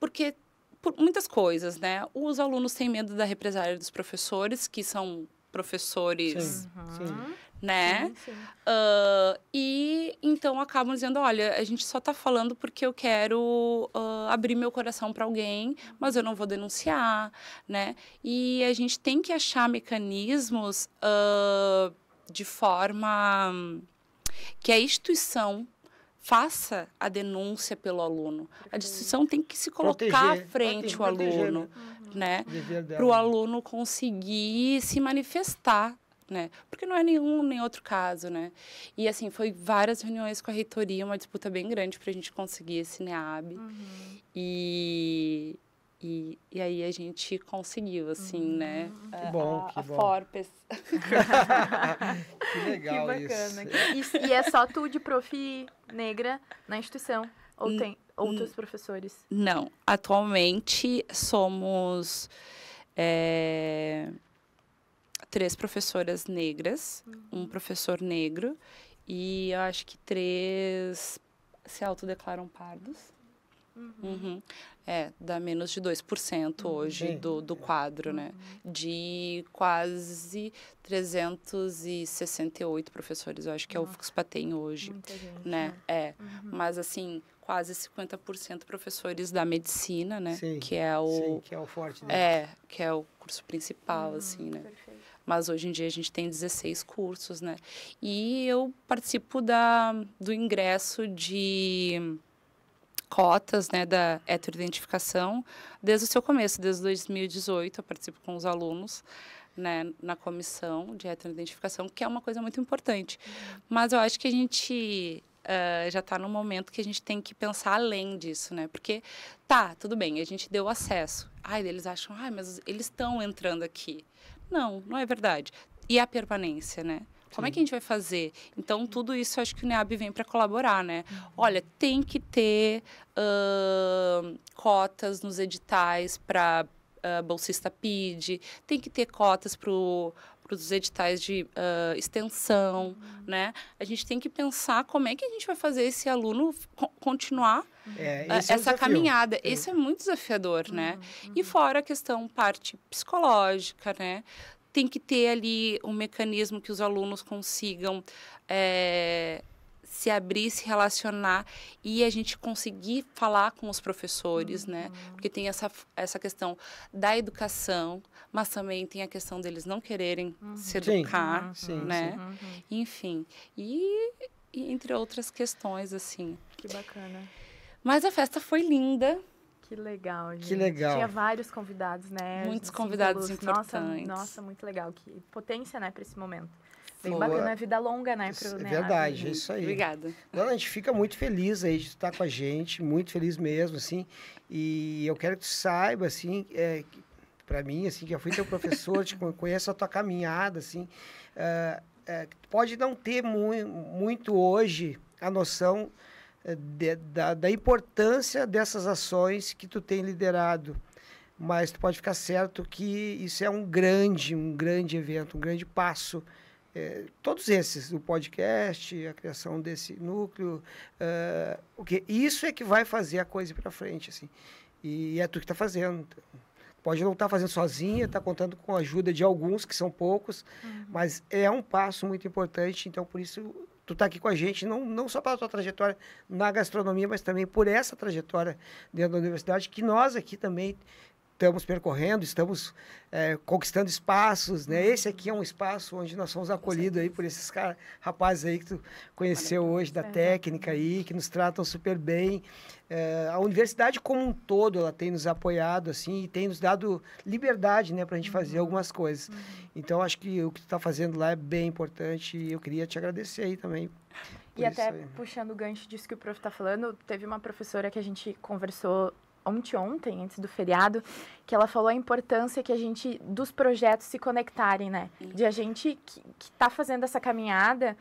Speaker 3: Porque por muitas coisas, né? Os alunos têm medo da represália dos professores, que são professores
Speaker 1: Sim, sim.
Speaker 3: né?
Speaker 2: Sim, sim.
Speaker 3: Ah, e então acabam dizendo, olha, a gente só está falando porque eu quero ah, abrir meu coração para alguém, mas eu não vou denunciar, né? E a gente tem que achar mecanismos ah, de forma que a instituição faça a denúncia pelo aluno. A instituição tem que se colocar
Speaker 1: Proteger.
Speaker 3: à frente
Speaker 1: que
Speaker 3: o
Speaker 1: proteger,
Speaker 3: aluno,
Speaker 2: Uhum.
Speaker 3: né?
Speaker 1: Dever dela.
Speaker 3: para o aluno conseguir se manifestar, né? Porque não é nenhum nem outro caso, né? E assim, foi várias reuniões com a reitoria, uma disputa bem grande para a gente conseguir esse NEAB.
Speaker 2: Uhum.
Speaker 3: E, e, e aí a gente conseguiu, assim, né?
Speaker 1: Que bom,
Speaker 3: a,
Speaker 1: que
Speaker 3: a
Speaker 1: bom.
Speaker 3: Forpes.
Speaker 1: que legal
Speaker 2: que bacana.
Speaker 1: isso.
Speaker 2: E, e é só tu de prof negra na instituição? Ou
Speaker 3: N-
Speaker 2: tem outros professores?
Speaker 3: Não, atualmente somos é, três professoras negras, um professor negro e eu acho que três se autodeclaram pardos. Uhum. É, dá menos de 2% hoje
Speaker 1: Sim.
Speaker 3: do, do quadro, né? De quase 368 professores, eu acho que é o
Speaker 2: Nossa.
Speaker 3: FUXPA tem hoje
Speaker 2: Muita gente.
Speaker 3: né? É,
Speaker 2: Uhum.
Speaker 3: mas assim, quase 50% professores da medicina, né?
Speaker 1: Sim,
Speaker 3: Que é
Speaker 1: Sim,
Speaker 3: o
Speaker 1: que é o forte dele.
Speaker 3: é, que é o curso principal,
Speaker 2: Uhum,
Speaker 3: assim, né?
Speaker 2: Perfeito.
Speaker 3: Mas hoje em dia a gente tem 16 cursos, né? E eu participo da, do ingresso de cotas, né, da heteroidentificação desde o seu começo, desde 2018, eu participo com os alunos, né, na comissão de heteroidentificação, que é uma coisa muito importante. Mas eu acho que a gente ah, já está no momento que a gente tem que pensar além disso, né? Porque, tá, tudo bem, a gente deu acesso. Ai, eles acham, ai, mas eles estão entrando aqui. Não, não é verdade. E a permanência, né? Como é que a gente vai fazer? Então, tudo isso acho que o NEAB vem para colaborar, né? Olha, tem que ter ahn, cotas nos editais para bolsista PID, tem que ter cotas para os editais de ah, extensão, né? A gente tem que pensar como é que a gente vai fazer esse aluno co- continuar
Speaker 1: É, é o
Speaker 3: essa
Speaker 1: desafio.
Speaker 3: caminhada. Esse é muito desafiador, né? E fora a questão parte psicológica, né? Tem que ter ali um mecanismo que os alunos consigam eh, se abrir, se relacionar e a gente conseguir falar com os professores, né? Porque tem essa, essa questão da educação, mas também tem a questão deles não quererem se
Speaker 1: Sim.
Speaker 3: educar,
Speaker 1: Sim,
Speaker 3: né?
Speaker 2: Uhum.
Speaker 3: Enfim, e, e entre outras questões, assim.
Speaker 2: Que bacana.
Speaker 3: Mas a festa foi linda.
Speaker 2: Que legal, gente.
Speaker 1: legal.
Speaker 2: Tinha vários convidados, né?
Speaker 3: Muitos
Speaker 2: Assim,
Speaker 3: convidados importantes.
Speaker 2: Nossa, nossa, muito legal. Que potência, né, para esse momento. Bem
Speaker 1: Foi.
Speaker 2: bacana, vida longa, né, pro
Speaker 1: é
Speaker 2: NEAB.
Speaker 1: verdade, é isso aí.
Speaker 3: Obrigada.
Speaker 1: Não, a gente fica muito feliz aí de estar com a gente, muito feliz mesmo, assim. E eu quero que tu saiba, assim, é, para mim, assim, que eu fui teu professor, te con- conheço a tua caminhada, assim. é, tu pode não ter mui- muito hoje a noção é, de- da, da importância dessas ações que tu tem liderado. Mas tu pode ficar certo que isso é um grande, um grande evento, um grande passo é, todos esses, o podcast, a criação desse núcleo, eh, o que isso é que vai fazer a coisa para frente, assim. E é tu que está fazendo. Pode não estar fazendo sozinha, está contando com a ajuda de alguns, que são poucos, mas é um passo muito importante, então por isso tu está aqui com a gente, não, não só pela tua trajetória na gastronomia, mas também por essa trajetória dentro da universidade, que nós aqui também estamos percorrendo, estamos eh, conquistando espaços, né? Esse aqui é um espaço onde nós somos acolhidos aí por esses cara, rapazes aí que tu conheceu hoje da técnica aí, que nos tratam super bem. Eh, a universidade como um todo, ela tem nos apoiado assim e tem nos dado liberdade, né, para a gente fazer algumas coisas. Então acho que o que tu está fazendo lá é bem importante e eu queria te agradecer aí também.
Speaker 2: E até
Speaker 1: aí.
Speaker 2: puxando o gancho disso que o prof tá falando, teve uma professora que a gente conversou ontem, ontem, antes do feriado, que ela falou a importância que a gente, dos projetos se conectarem, né? De a gente que, que tá fazendo essa caminhada,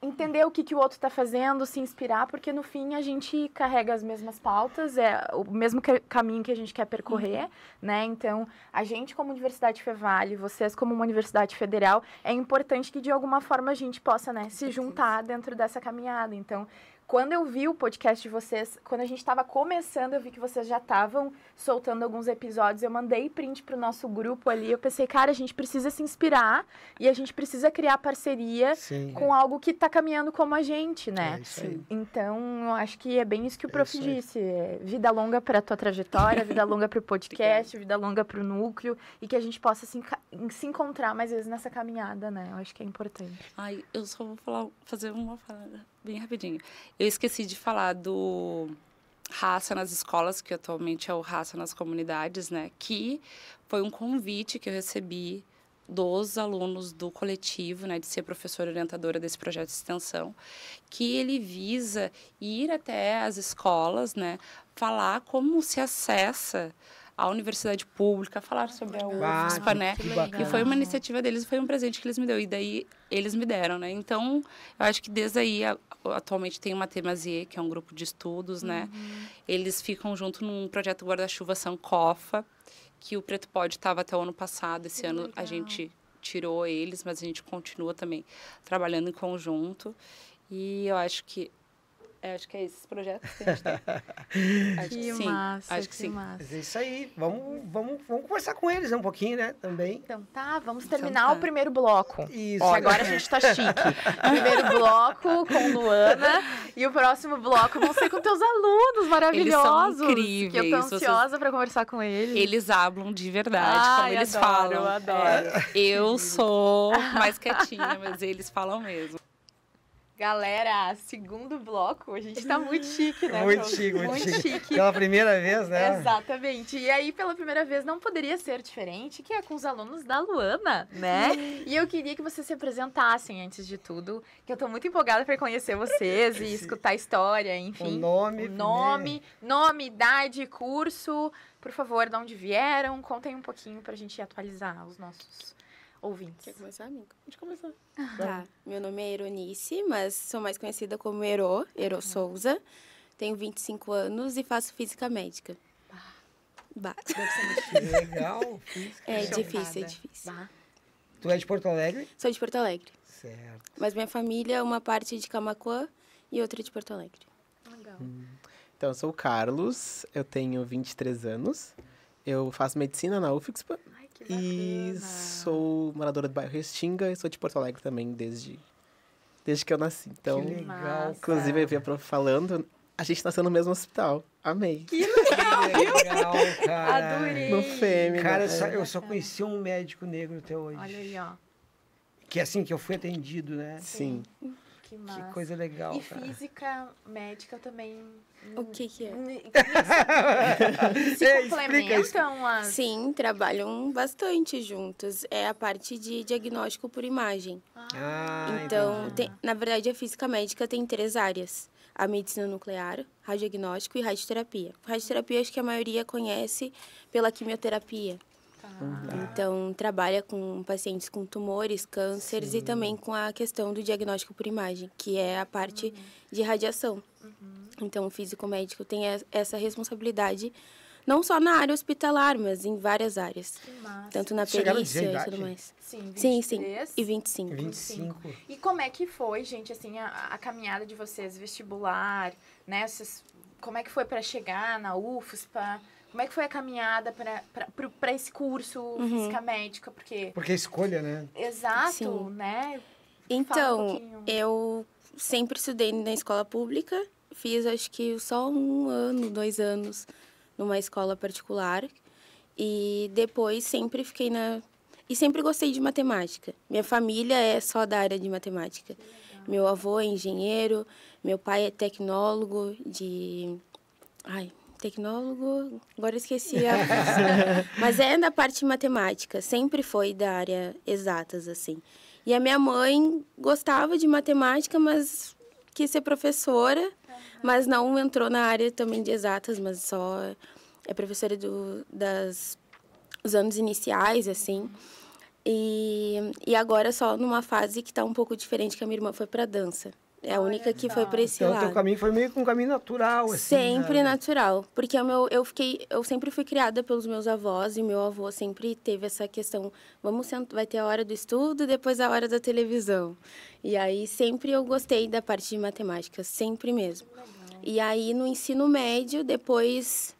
Speaker 2: entender o que, que o outro está fazendo, se inspirar, porque no fim a gente carrega as mesmas pautas, é o mesmo ca- caminho que a gente quer percorrer, né? Então, a gente como Universidade Fevale, vocês como uma universidade federal, é importante que de alguma forma a gente possa, né, se juntar dentro dessa caminhada. Então, quando eu vi o podcast de vocês, quando a gente estava começando, eu vi que vocês já estavam soltando alguns episódios. Eu mandei print pro nosso grupo ali. Eu pensei, cara, a gente precisa se inspirar e a gente precisa criar parceria
Speaker 1: Sim.
Speaker 2: com algo que está caminhando como a gente, né?
Speaker 1: É isso aí.
Speaker 2: Então, eu acho que é bem isso que o
Speaker 1: É
Speaker 2: Prof disse. é vida longa para a tua trajetória, vida longa para o podcast, vida longa para o núcleo e que a gente possa se, se encontrar mais vezes nessa caminhada, né? Eu acho que é importante.
Speaker 3: Ai, eu só vou falar, fazer uma fala bem rapidinho. Eu esqueci de falar do Raça nas Escolas, que atualmente é o Raça nas Comunidades, né? Que foi um convite que eu recebi dos alunos do coletivo, né, de ser professora orientadora desse projeto de extensão, que ele visa ir até as escolas, né, falar como se acessa a universidade pública, falar sobre a UFSPA, né? E foi uma iniciativa deles, foi um presente que eles me deu e daí eles me deram, né? Então, eu acho que desde aí a- atualmente tem o Matemazie, que é um grupo de estudos, né? Eles ficam junto num projeto guarda-chuva Sancofa, que o Preto Pode estava até o ano passado. Esse
Speaker 2: Que
Speaker 3: ano a
Speaker 2: legal.
Speaker 3: gente tirou eles, mas a gente continua também trabalhando em conjunto. E eu acho que é, acho que é esses projetos que a gente tem. acho
Speaker 2: que
Speaker 3: que sim.
Speaker 2: massa,
Speaker 3: acho que
Speaker 2: que
Speaker 3: sim.
Speaker 2: massa.
Speaker 1: Mas é isso aí. Vamos, vamos, vamos conversar com eles um pouquinho, né? Também.
Speaker 2: Então tá, vamos
Speaker 3: Então
Speaker 2: terminar
Speaker 3: tá.
Speaker 2: o primeiro bloco.
Speaker 1: Isso.
Speaker 2: Ó, agora a gente tá chique. Primeiro bloco com Luana e o próximo bloco vão ser com teus alunos maravilhosos.
Speaker 3: incríveis,
Speaker 2: Que eu tô
Speaker 3: vocês-
Speaker 2: ansiosa pra conversar com eles.
Speaker 3: Eles hablam de verdade,
Speaker 2: Ai,
Speaker 3: como eles
Speaker 2: adoro,
Speaker 3: falam.
Speaker 2: eu adoro.
Speaker 3: É, eu sou mais quietinha, mas eles falam mesmo.
Speaker 2: Galera, segundo bloco, a gente tá muito chique, né?
Speaker 1: Muito chique, muito
Speaker 2: muito
Speaker 1: chique.
Speaker 2: chique.
Speaker 1: Pela primeira vez, né?
Speaker 2: Exatamente. E aí, pela primeira vez, não poderia ser diferente, que é com os alunos da Luana, né? E eu queria que vocês se apresentassem antes de tudo, que eu tô muito empolgada para conhecer vocês e escutar a história,
Speaker 1: O
Speaker 2: enfim.
Speaker 1: nome.
Speaker 2: O nome, nome, idade, curso. Por favor, de onde vieram? Contem um pouquinho pra gente atualizar os nossos ouvintes.
Speaker 4: Quer começar, amigo?
Speaker 1: Pode começar.
Speaker 4: Tá. Meu nome é Eronice, mas sou mais conhecida como Ero, Ero Souza. Tenho 25 anos e faço física médica. Bah.
Speaker 1: Que legal. física.
Speaker 4: É difícil, é difícil.
Speaker 2: Bah.
Speaker 1: Tu é de Porto Alegre?
Speaker 4: Sou de Porto Alegre,
Speaker 1: Certo.
Speaker 4: mas minha família, uma parte de Camacuã e outra de Porto Alegre.
Speaker 2: Legal.
Speaker 5: Então, eu sou o Carlos, eu tenho 23 anos, eu faço medicina na
Speaker 2: que
Speaker 5: e sou moradora do bairro Restinga e sou de Porto Alegre também desde, desde que eu nasci. Então,
Speaker 1: que legal.
Speaker 5: inclusive, eu vi a prof falando, a gente nasceu no mesmo hospital. Amei.
Speaker 2: Que legal,
Speaker 1: Que legal, cara.
Speaker 2: Adorei.
Speaker 5: No Fêmea.
Speaker 1: Cara, eu
Speaker 5: né?
Speaker 1: só, eu só conheci um médico negro até hoje.
Speaker 2: Olha aí, ó.
Speaker 1: Que assim, que eu fui atendido, né?
Speaker 5: Sim.
Speaker 2: Que massa.
Speaker 1: Que coisa legal,
Speaker 2: E
Speaker 1: cara.
Speaker 2: física médica também.
Speaker 4: O que que é?
Speaker 2: Se
Speaker 1: É,
Speaker 2: complementam as.
Speaker 4: Sim, trabalham bastante juntos. É a parte de diagnóstico por imagem.
Speaker 1: Ah,
Speaker 4: Então, tem- na verdade, a física médica tem três áreas: a medicina nuclear, radiodiagnóstico e radioterapia. Radioterapia, acho que a maioria conhece pela quimioterapia. Então, trabalha com pacientes com tumores, cânceres e também com a questão do diagnóstico por imagem, que é a parte de radiação. Então, o físico médico tem es- essa responsabilidade, não só na área hospitalar, mas em várias áreas. Tanto na perícia e tudo mais.
Speaker 2: Sim,
Speaker 4: Sim, sim.
Speaker 2: 23.
Speaker 4: E 25.
Speaker 1: 25.
Speaker 2: E como é que foi, gente, assim, a, a caminhada de vocês, vestibular, né? Vocês, como é que foi para chegar na UFSPA? Como é que foi a caminhada para esse curso física médica? Porque,
Speaker 1: Porque é escolha, né?
Speaker 2: exato,
Speaker 4: Sim.
Speaker 2: né? Um
Speaker 4: Então,
Speaker 2: pouquinho.
Speaker 4: eu sempre estudei na escola pública, fiz acho que só um ano, dois anos numa escola particular e depois sempre fiquei na e sempre gostei de matemática. Minha família é só da área de matemática. Meu avô é engenheiro, meu pai é tecnólogo de ai, tecnólogo, agora esqueci a Mas é da parte matemática, sempre foi da área exatas assim. E a minha mãe gostava de matemática, mas quis ser professora, mas não entrou na área também de exatas, mas só é professora do, das os anos iniciais, assim. E, e agora só numa fase que está um pouco diferente, que a minha irmã foi para dança. É a única que foi para esse
Speaker 1: Então, o
Speaker 4: lado.
Speaker 1: teu caminho foi meio que um caminho natural, assim.
Speaker 4: Sempre
Speaker 1: né?
Speaker 4: natural, porque o meu, eu fiquei, eu sempre fui criada pelos meus avós e meu avô sempre teve essa questão, vamos sent- vai ter a hora do estudo, depois a hora da televisão. E aí sempre eu gostei da parte de matemática, sempre mesmo. E aí no ensino médio, depois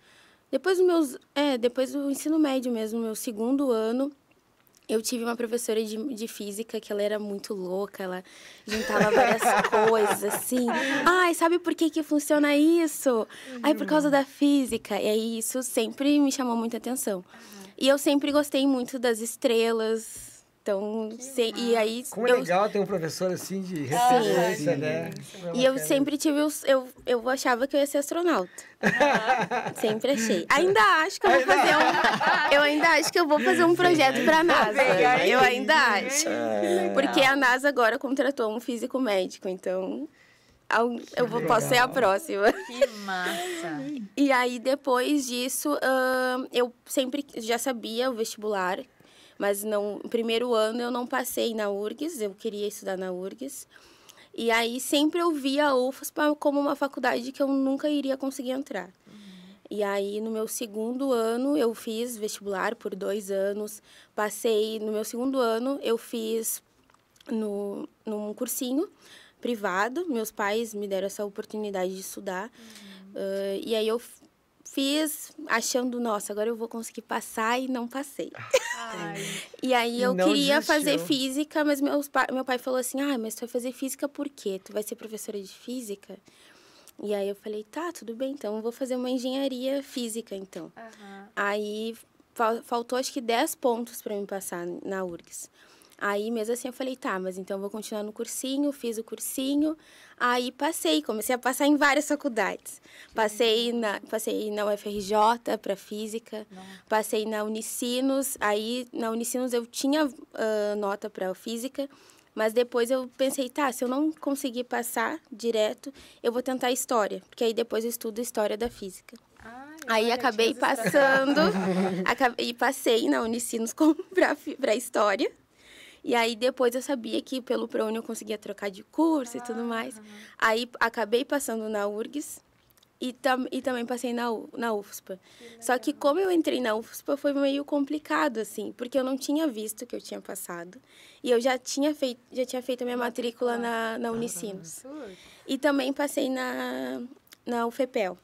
Speaker 4: depois do meus, é, depois do ensino médio mesmo, meu segundo ano, eu tive uma professora de, de física que ela era muito louca, ela juntava várias coisas, assim. Ai, sabe por que que funciona isso? Ai, por causa da física. E aí isso sempre me chamou muita atenção. E eu sempre gostei muito das estrelas. Então, se- e aí
Speaker 1: Como é
Speaker 4: eu,
Speaker 1: legal ter um professor assim de referência, né?
Speaker 4: e eu sempre tive os. Eu, eu achava que eu ia ser astronauta. sempre achei. Ainda acho que eu vou fazer um. Eu ainda acho que eu vou fazer um projeto pra NASA. Eu ainda acho. Porque a NASA agora contratou um físico médico, então. Eu vou, posso ser a próxima.
Speaker 2: Que massa.
Speaker 4: E aí, depois disso, eu sempre já sabia o vestibular, mas não, no primeiro ano eu não passei na URGS, eu queria estudar na URGS. E aí, sempre eu via a UFSPA como uma faculdade que eu nunca iria conseguir entrar. E aí, no meu segundo ano, eu fiz vestibular por dois anos. Passei, no meu segundo ano, eu fiz no, num cursinho privado. Meus pais me deram essa oportunidade de estudar. Ah, e aí eu fiz achando, nossa, agora eu vou conseguir passar e não passei. E aí eu
Speaker 1: não
Speaker 4: queria
Speaker 1: desistiu.
Speaker 4: fazer física, mas meus pa- meu pai falou assim: ah, mas tu vai fazer física por quê? Tu vai ser professora de física? E aí eu falei, tá, tudo bem, então eu vou fazer uma engenharia física, então.
Speaker 2: aham.
Speaker 4: Aí fal- faltou acho que 10 pontos para me passar na URGS. Aí mesmo assim eu falei, tá, mas então eu vou continuar no cursinho, fiz o cursinho. Aí passei, comecei a passar em várias faculdades. Passei na, passei na UFRJ para física, passei na Unicinos. Aí na Unicinos eu tinha ah, nota para física, mas depois eu pensei, tá, se eu não conseguir passar direto, eu vou tentar história, porque aí depois eu estudo história da física.
Speaker 2: Ai,
Speaker 4: Aí acabei passando, acabei, passei na Unicinos para História. E aí depois eu sabia que pelo ProUni eu conseguia trocar de curso e tudo mais. Aí acabei passando na URGS e, tam, e também passei na, U- na UFSPA. Só que como eu entrei na UFSPA foi meio complicado, assim, porque eu não tinha visto que eu tinha passado. E eu já tinha feito, já tinha feito a minha matrícula na, na Unicinos.
Speaker 2: Putz.
Speaker 4: E também passei na, na UFEPEL.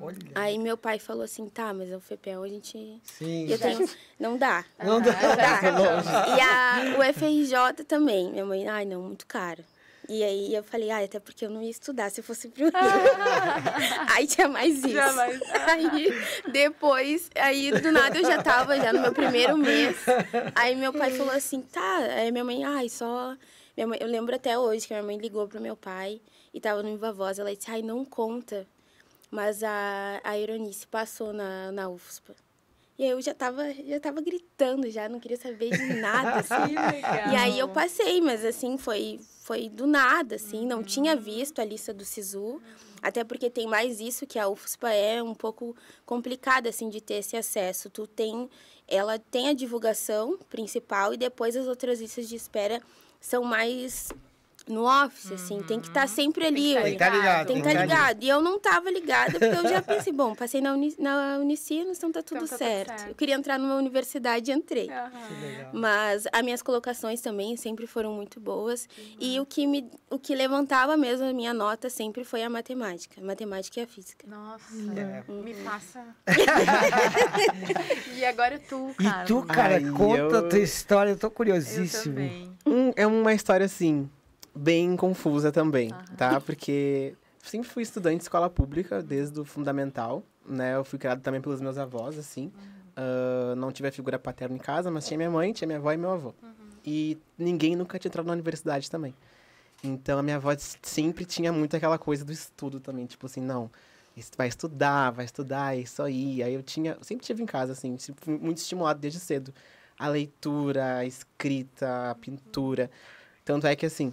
Speaker 1: Olha.
Speaker 4: Aí meu pai falou assim, tá, mas a UFPEL a gente...
Speaker 1: Sim.
Speaker 4: Eu tenho... Não dá.
Speaker 1: Não dá.
Speaker 4: Não dá.
Speaker 1: É.
Speaker 4: E a UFRJ também. Minha mãe, ai, não, muito caro. E aí eu falei, ai, até porque eu não ia estudar se fosse pro Rio. aí tinha mais isso.
Speaker 2: Já mais-
Speaker 4: Aí depois, aí do nada eu já tava já no meu primeiro mês. Aí meu pai falou assim, tá. Aí minha mãe, ai, só. Minha mãe, eu lembro até hoje que minha mãe ligou pro meu pai e tava no Viva Voz. Ela disse, ai, não conta. Mas a, a Ironice passou na, na UFSPA. E aí eu já tava, já tava gritando, já não queria saber de nada, assim. E aí eu passei, mas assim, foi, foi do nada, assim, não tinha visto a lista do SISU, até porque tem mais isso que a UFSPA é um pouco complicada, assim, de ter esse acesso. Tu tem, ela tem a divulgação principal e depois as outras listas de espera são mais no office, assim, tem que estar sempre ali.
Speaker 2: Tem
Speaker 1: que estar ligado.
Speaker 4: Tem que estar
Speaker 1: estar
Speaker 4: ligado. E eu não tava ligada, porque eu já pensei, bom, passei na, Uni, na Unicinos, então tá tudo
Speaker 2: Então tá
Speaker 4: certo.
Speaker 2: certo.
Speaker 4: Eu queria entrar numa universidade e entrei.
Speaker 1: Legal.
Speaker 4: Mas as minhas colocações também sempre foram muito boas. E o que, me, o que levantava mesmo a minha nota sempre foi a matemática. A matemática e a física.
Speaker 2: Nossa,
Speaker 1: É.
Speaker 2: me passa. e agora tu,
Speaker 1: E
Speaker 2: cara.
Speaker 1: tu, cara,
Speaker 5: Ai,
Speaker 1: conta
Speaker 5: eu-
Speaker 1: a tua história, eu tô
Speaker 2: Eu
Speaker 1: curiosíssimo.
Speaker 2: também.
Speaker 5: Hum, é uma história, assim, bem confusa também, tá? Porque sempre fui estudante de escola pública desde o fundamental, né? Eu fui criado também pelos meus avós, assim. Ah, não tive a figura paterna em casa, mas tinha minha mãe, tinha minha avó e meu avô. E ninguém nunca tinha entrado na universidade também. Então, a minha avó sempre tinha muito aquela coisa do estudo também. Tipo assim, não, vai estudar, vai estudar, é isso aí. Aí eu tinha, eu sempre tive em casa, assim, muito estimulado desde cedo. A leitura, a escrita, a pintura. Tanto é que, assim,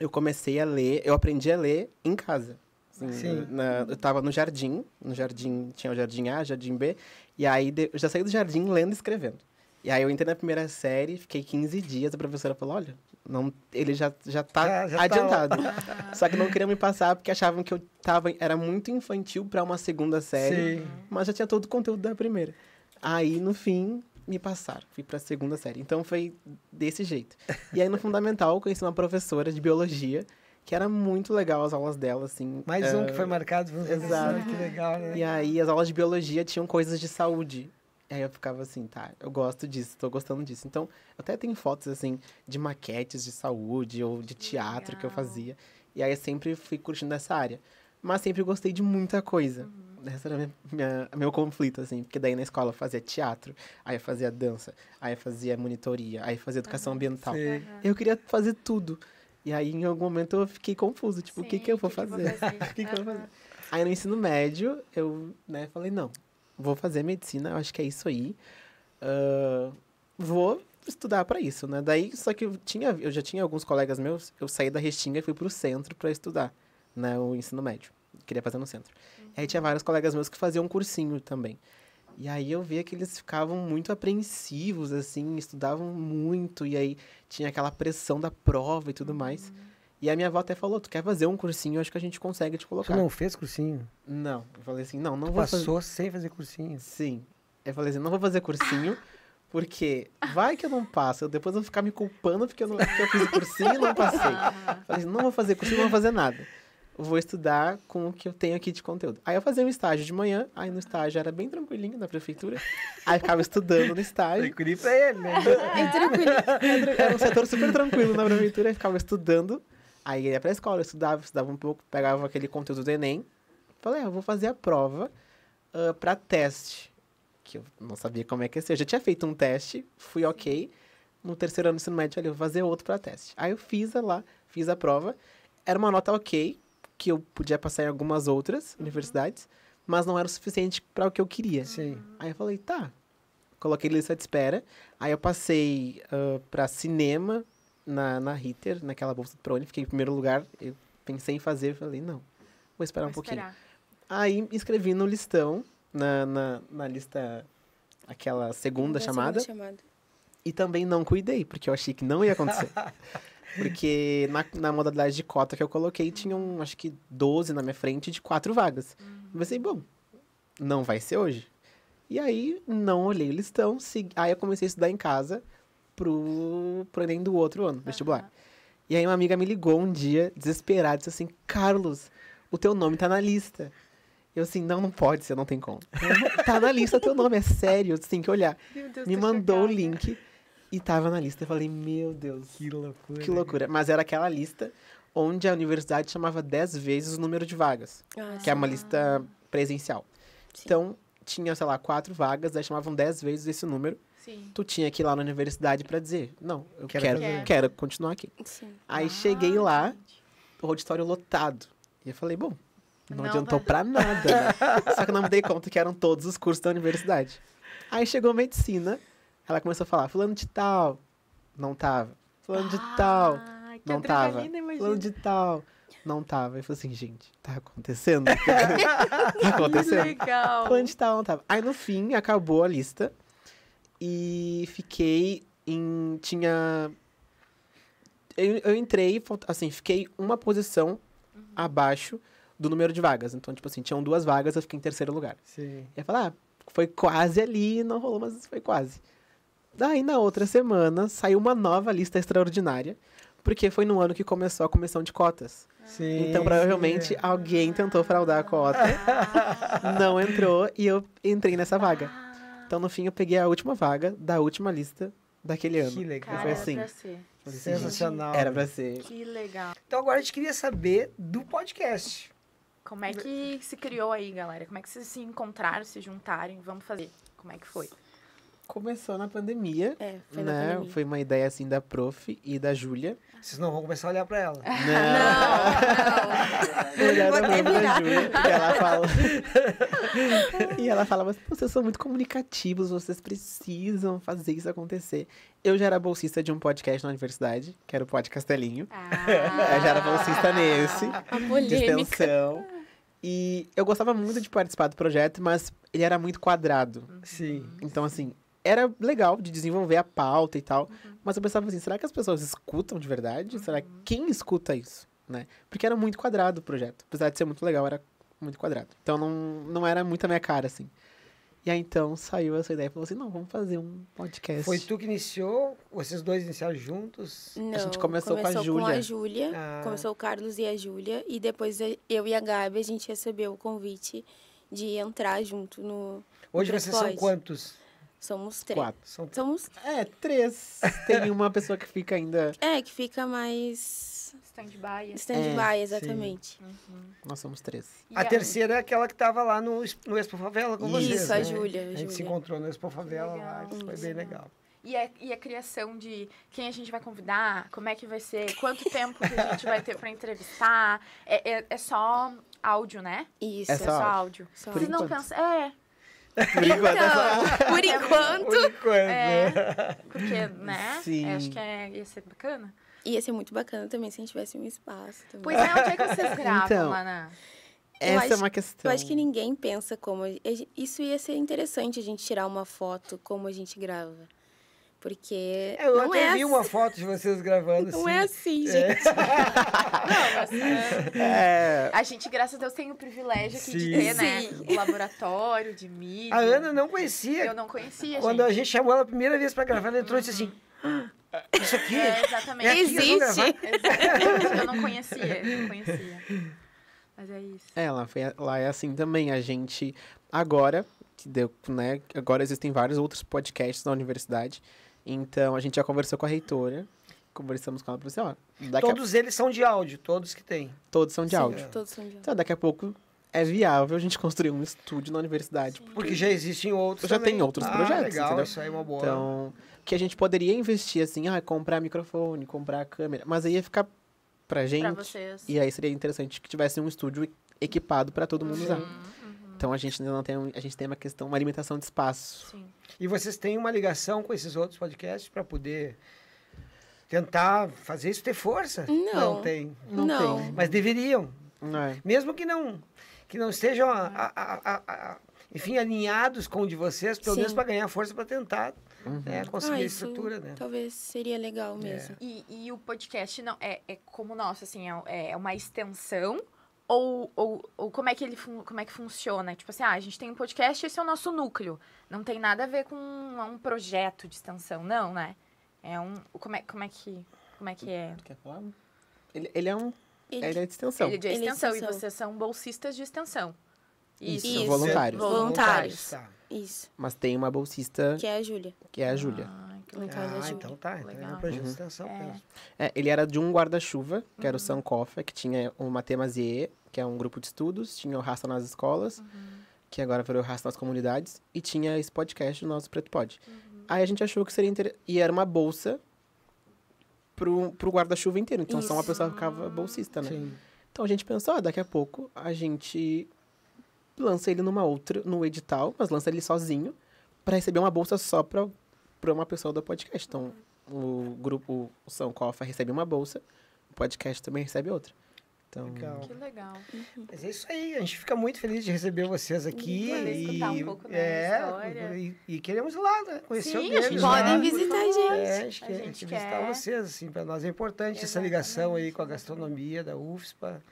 Speaker 5: eu comecei a ler, eu aprendi a ler em casa. Assim,
Speaker 1: Sim.
Speaker 5: na- eu tava no jardim, no jardim, tinha o jardim A, jardim B, e aí de- eu já saí do jardim lendo e escrevendo. E aí eu entrei na primeira série, fiquei 15 dias, a professora falou, olha, não, ele já, já tá
Speaker 1: Já- tá
Speaker 5: adiantado. Só que não queriam me passar porque achavam que eu tava, era muito infantil para uma segunda série,
Speaker 1: Sim.
Speaker 5: mas já tinha todo o conteúdo da primeira. Aí, no fim, me passaram, fui pra segunda série. Então foi desse jeito. E aí no fundamental eu conheci uma professora de biologia, que era muito legal as aulas dela, assim.
Speaker 1: Mais um
Speaker 5: eh,
Speaker 1: que foi marcado por um
Speaker 5: exato.
Speaker 1: professor, que legal, né?
Speaker 5: e aí as aulas de biologia tinham coisas de saúde. Aí eu ficava assim, tá, eu gosto disso, tô gostando disso. Então, eu até tenho fotos, assim, de maquetes de saúde ou de teatro que eu
Speaker 2: Legal.
Speaker 5: fazia. E aí eu sempre fui curtindo essa área. Mas sempre gostei de muita coisa. Esse era minha, minha- meu conflito, assim. Porque daí na escola eu fazia teatro, aí eu fazia dança, aí eu fazia monitoria, aí eu fazia educação ambiental.
Speaker 1: Sim.
Speaker 5: Eu queria fazer tudo. E aí, em algum momento, eu fiquei confuso. Tipo, o que que eu vou
Speaker 2: que
Speaker 5: fazer? O que que eu vou fazer? Aí no ensino médio, eu né, falei, não, vou fazer medicina, eu acho que é isso aí. Ah, vou estudar para isso, né? Daí, só que eu, tinha, eu já tinha alguns colegas meus, eu saí da Restinga e fui pro centro para estudar, né? O ensino médio. Queria fazer no centro. E aí tinha vários colegas meus que faziam um cursinho também. E aí eu via que eles ficavam muito apreensivos, assim, estudavam muito, e aí tinha aquela pressão da prova e tudo mais. E a minha avó até falou, tu quer fazer um cursinho, acho que a gente consegue te
Speaker 1: Tu
Speaker 5: colocar.
Speaker 1: não fez cursinho?
Speaker 5: Não, eu falei assim, não, não
Speaker 1: Tu
Speaker 5: vou fazer.
Speaker 1: passou sem fazer cursinho.
Speaker 5: Sim. Eu falei assim, não vou fazer cursinho, porque vai que eu não passo, eu depois eu vou ficar me culpando porque eu, não, porque eu fiz o cursinho e não passei. Falei assim, não vou fazer cursinho, não vou fazer nada. Vou estudar com o que eu tenho aqui de conteúdo. Aí eu fazia um estágio de manhã, aí no estágio era bem tranquilinho na prefeitura. Aí ficava estudando no estágio.
Speaker 1: Tranquilo pra ele, né?
Speaker 5: Era um setor super tranquilo na prefeitura, eu ficava estudando. Aí ia pra escola, eu estudava, estudava um pouco, pegava aquele conteúdo do Enem. Falei, ah, eu vou fazer a prova ah, pra teste. Que eu não sabia como é que ia ser. Eu já tinha feito um teste, fui ok. No terceiro ano do ensino médio, eu falei, vou fazer outro pra teste. Aí eu fiz a lá, fiz a prova. Era uma nota ok, que eu podia passar em algumas outras universidades, mas não era o suficiente para o que eu queria.
Speaker 1: Sim.
Speaker 5: Aí eu falei, tá. Coloquei lista de espera. Aí eu passei ah, pra cinema na, na Ritter, naquela bolsa do Prone. Fiquei em primeiro lugar. Eu pensei em fazer, falei, não. Vou esperar um
Speaker 2: Vou
Speaker 5: pouquinho.
Speaker 2: esperar.
Speaker 5: Aí inscrevi no listão, na, na, na lista, aquela segunda
Speaker 4: Da
Speaker 5: chamada.
Speaker 4: segunda chamada.
Speaker 5: E também não cuidei, porque eu achei que não ia acontecer. porque na, na modalidade de cota que eu coloquei, tinham acho que 12 na minha frente de quatro vagas. Eu pensei, bom, não vai ser hoje. E aí, não olhei o listão. segui- Aí eu comecei a estudar em casa pro, pro Enem do outro ano, vestibular. E aí uma amiga me ligou um dia, desesperada, disse assim, Carlos, o teu nome tá na lista. Eu assim, não, não pode ser, não tem como. tá na lista teu nome, é sério, você tem que olhar.
Speaker 2: Deus,
Speaker 5: Me mandou o
Speaker 2: chocada.
Speaker 5: link e tava na lista. Eu falei, meu Deus,
Speaker 1: Que loucura.
Speaker 5: que loucura. Mas era aquela lista onde a universidade chamava 10 vezes o número de vagas,
Speaker 4: Ah,
Speaker 5: que é uma lista presencial.
Speaker 4: Sim.
Speaker 5: Então, tinha, sei lá, quatro vagas, aí chamavam 10 vezes esse número.
Speaker 2: Sim.
Speaker 5: Tu tinha que ir lá na universidade pra dizer, não, eu
Speaker 1: Quero
Speaker 5: quero,
Speaker 2: fazer.
Speaker 5: quero, continuar aqui.
Speaker 4: Sim.
Speaker 5: Aí
Speaker 2: Ah,
Speaker 5: cheguei lá,
Speaker 2: gente.
Speaker 5: o auditório lotado. E eu falei, bom, não,
Speaker 2: Não
Speaker 5: adiantou
Speaker 2: vai-
Speaker 5: pra nada, né? Só que eu não me dei conta que eram todos os cursos da universidade. Aí chegou medicina, ela começou a falar, fulano de tal, não tava. Fulano de tal,
Speaker 2: Ah, que
Speaker 5: não tava. Fulano de tal, não tava. Eu falei assim, gente, tá acontecendo? tá
Speaker 2: Que
Speaker 5: acontecendo?
Speaker 2: legal.
Speaker 5: Fulano de tal, não tava. Aí no fim, acabou a lista. E fiquei em. Tinha. Eu, eu entrei, assim, fiquei uma posição abaixo do número de vagas. Então, tipo assim, tinham duas vagas, eu fiquei em terceiro lugar.
Speaker 1: Sim.
Speaker 5: E eu falei, ah, foi quase ali, não rolou, mas foi quase. Daí, na outra semana, saiu uma nova lista extraordinária, porque foi no ano que começou a comissão de cotas.
Speaker 1: Sim.
Speaker 5: Então, provavelmente, alguém tentou fraudar a cota, não entrou, e eu entrei nessa vaga.
Speaker 2: Ah,
Speaker 5: Então, no fim, eu peguei a última vaga da última lista daquele ano.
Speaker 1: Que legal.
Speaker 2: cara,
Speaker 5: foi
Speaker 2: era
Speaker 5: assim.
Speaker 2: pra ser.
Speaker 5: Assim,
Speaker 1: Sensacional.
Speaker 5: Era pra ser.
Speaker 2: Que legal.
Speaker 1: Então agora a gente queria saber do podcast.
Speaker 2: Como é que se criou aí, galera? Como é que vocês se encontraram, se juntarem? Vamos fazer. Como é que foi?
Speaker 5: Começou na pandemia,
Speaker 4: É, foi na
Speaker 5: né?
Speaker 4: pandemia.
Speaker 5: Foi uma ideia, assim, da prof e da Júlia.
Speaker 1: Vocês não vão começar a olhar pra ela.
Speaker 5: Não, Mulher da prova da Júlia. E ela fala... e ela fala, mas vocês são muito comunicativos, vocês precisam fazer isso acontecer. Eu já era bolsista de um podcast na universidade, que era o Pod Castelinho.
Speaker 2: Ah,
Speaker 5: Eu já era bolsista nesse.
Speaker 4: A
Speaker 5: de extensão. E eu gostava muito de participar do projeto, mas ele era muito quadrado.
Speaker 1: Sim.
Speaker 5: Então, assim, era legal de desenvolver a pauta e tal.
Speaker 2: Uhum.
Speaker 5: Mas eu pensava assim, será que as pessoas escutam de verdade?
Speaker 2: Uhum.
Speaker 5: Será quem escuta isso, né? Porque era muito quadrado o projeto. Apesar de ser muito legal, era muito quadrado. Então não, não era muito a minha cara, assim. E aí então saiu essa ideia e falou assim, não, vamos fazer um podcast.
Speaker 1: Foi tu que iniciou? Vocês dois iniciaram juntos?
Speaker 4: Não,
Speaker 5: gente começou com a
Speaker 4: começou
Speaker 5: Júlia.
Speaker 4: Júlia.
Speaker 1: Ah.
Speaker 4: Começou o Carlos e a Júlia. E depois eu e a Gabi, a gente recebeu o convite de entrar junto no.
Speaker 1: Hoje
Speaker 4: no
Speaker 1: vocês são quantos?
Speaker 4: Somos três.
Speaker 5: Quatro.
Speaker 1: São
Speaker 4: Somos.
Speaker 5: É, três. Tem uma pessoa que fica ainda...
Speaker 4: É, que fica mais.
Speaker 2: Stand-by.
Speaker 4: Stand-by,
Speaker 5: É,
Speaker 4: exatamente.
Speaker 5: Nós somos três.
Speaker 2: E
Speaker 1: A terceira é aquela que estava lá no, no Expo Favela com vocês.
Speaker 4: Isso, a
Speaker 1: né?
Speaker 4: Júlia, a
Speaker 1: A gente se encontrou no Expo Favela lá,
Speaker 2: Legal.
Speaker 1: isso foi bem legal.
Speaker 2: E a, e a criação de quem a gente vai convidar, como é que vai ser, quanto tempo que a gente vai ter pra entrevistar. É, é, é só áudio, né?
Speaker 4: Isso.
Speaker 5: É
Speaker 2: É
Speaker 5: só
Speaker 2: só
Speaker 5: áudio.
Speaker 2: áudio.
Speaker 4: Só
Speaker 5: Por
Speaker 2: Vocês não pensam. É,
Speaker 5: Por enquanto, essa-
Speaker 4: Então, por enquanto.
Speaker 1: Por enquanto.
Speaker 2: é. Porque, né?
Speaker 5: Sim.
Speaker 2: é, Acho que é, ia ser bacana.
Speaker 4: Ia ser muito bacana também se a gente tivesse um espaço também.
Speaker 2: Pois é, onde é que vocês gravam
Speaker 5: Então,
Speaker 2: lá na.
Speaker 5: essa
Speaker 4: acho-
Speaker 5: é uma questão.
Speaker 4: Eu acho que ninguém pensa como. Isso ia ser interessante a gente tirar uma foto como a gente grava. Porque.
Speaker 1: É, eu
Speaker 4: não
Speaker 1: até
Speaker 4: é
Speaker 1: vi
Speaker 4: assim,
Speaker 1: uma foto de vocês gravando
Speaker 4: Não
Speaker 1: assim.
Speaker 4: é assim, gente.
Speaker 2: Não, mas, é,
Speaker 5: É,
Speaker 2: a gente, graças a Deus, tem o privilégio aqui de
Speaker 1: Sim.
Speaker 2: ter, né?
Speaker 4: Sim.
Speaker 2: O laboratório de mídia.
Speaker 1: A Ana não conhecia.
Speaker 2: Eu não conhecia,
Speaker 1: Quando a
Speaker 2: gente.
Speaker 1: gente chamou ela a primeira vez pra gravar, ela entrou e disse assim: "Ah, Isso aqui?
Speaker 2: É, exatamente.
Speaker 1: É aqui que eu vou gravar?"
Speaker 2: Exatamente. Eu não conhecia, não conhecia. Mas é isso.
Speaker 5: É, lá, foi, lá é assim também. A gente, agora, que deu, né? Agora existem vários outros podcasts na universidade. Então, a gente já conversou com a reitora. Conversamos com ela e falou assim, ó,
Speaker 1: Todos eles são de áudio, todos que tem.
Speaker 5: a, todos são de
Speaker 4: Sim,
Speaker 5: áudio.
Speaker 4: Todos são de áudio.
Speaker 5: Então, daqui a pouco é viável a gente construir um estúdio na universidade.
Speaker 1: Porque já existem outros.
Speaker 5: Já
Speaker 1: também.
Speaker 5: tem outros
Speaker 1: ah,
Speaker 5: projetos,
Speaker 1: legal,
Speaker 5: entendeu?
Speaker 1: isso aí é uma boa.
Speaker 5: Então, que a gente poderia investir assim, ah, comprar microfone, comprar câmera, mas aí ia ficar pra gente.
Speaker 2: Pra vocês.
Speaker 5: E aí seria interessante que tivesse um estúdio equipado pra todo mundo usar. Então a gente ainda não tem, um- a gente tem uma questão, uma limitação de espaço.
Speaker 2: Sim.
Speaker 1: E vocês têm uma ligação com esses outros podcasts para poder tentar fazer isso ter força?
Speaker 4: Não.
Speaker 1: Não tem.
Speaker 5: Não,
Speaker 4: Não.
Speaker 5: tem.
Speaker 1: Mas deveriam.
Speaker 5: Não é.
Speaker 1: Mesmo que não que não estejam, a- a- a- enfim, alinhados com o de vocês, pelo
Speaker 4: Sim.
Speaker 1: menos para ganhar força para tentar
Speaker 5: Uhum.
Speaker 1: né, conseguir
Speaker 4: Ah,
Speaker 1: a
Speaker 4: isso
Speaker 1: estrutura, né?
Speaker 4: Talvez seria legal mesmo.
Speaker 2: E, e o podcast não é, é como o nosso, assim, é, é uma extensão? Ou, ou, ou como, é que ele fun- como é que funciona? Tipo assim, ah, a gente tem um podcast, esse é o nosso núcleo. Não tem nada a ver com um, um projeto de extensão, não, né? É um. Como é, como é que. Como é que é?
Speaker 5: Quer falar? Ele, ele é um.
Speaker 4: Ele-
Speaker 5: Ele é de extensão.
Speaker 2: Ele é de
Speaker 4: Ele é
Speaker 2: extensão,
Speaker 4: extensão.
Speaker 2: e vocês são bolsistas de extensão.
Speaker 5: Isso,
Speaker 4: Isso.
Speaker 5: voluntários.
Speaker 4: Voluntários.
Speaker 1: Tá.
Speaker 4: Isso.
Speaker 5: Mas tem uma bolsista
Speaker 4: Que é a Júlia.
Speaker 5: que é a Júlia.
Speaker 2: Ai, que legal.
Speaker 1: Ah, então tá. Então é um projeto de
Speaker 5: Uhum.
Speaker 1: extensão
Speaker 2: É.
Speaker 1: mesmo.
Speaker 5: É, ele era de um guarda-chuva, que era o Sankofa, que tinha o Matemazie, que é um grupo de estudos, tinha o Raça nas Escolas, que agora virou Raça nas Comunidades, e tinha esse podcast do nosso Preto Pod. Aí a gente achou que seria interessante. E era uma bolsa pro, pro guarda-chuva inteiro. Então só uma
Speaker 4: Isso.
Speaker 5: pessoa ficava bolsista, né?
Speaker 1: Sim.
Speaker 5: Então a gente pensou, ah, daqui a pouco a gente lança ele numa outra, no edital, mas lança ele sozinho, para receber uma bolsa só pra, pra uma pessoa do podcast. Então o grupo, o São Cofa recebe uma bolsa, o podcast também recebe outra. Então,
Speaker 1: Legal.
Speaker 2: Que legal.
Speaker 1: Mas é isso aí, a gente fica muito feliz de receber vocês aqui. E,
Speaker 2: escutar um pouco,
Speaker 1: é,
Speaker 2: história.
Speaker 1: E, e queremos ir lá, né? Conhecer
Speaker 2: Sim,
Speaker 1: deles. lá.
Speaker 4: Podem
Speaker 2: por
Speaker 4: visitar a gente.
Speaker 1: É, a gente
Speaker 2: A
Speaker 1: quer,
Speaker 2: gente
Speaker 1: visitar
Speaker 2: quer.
Speaker 1: vocês, assim, para nós é importante essa ligação aí com a gastronomia da UFSPA,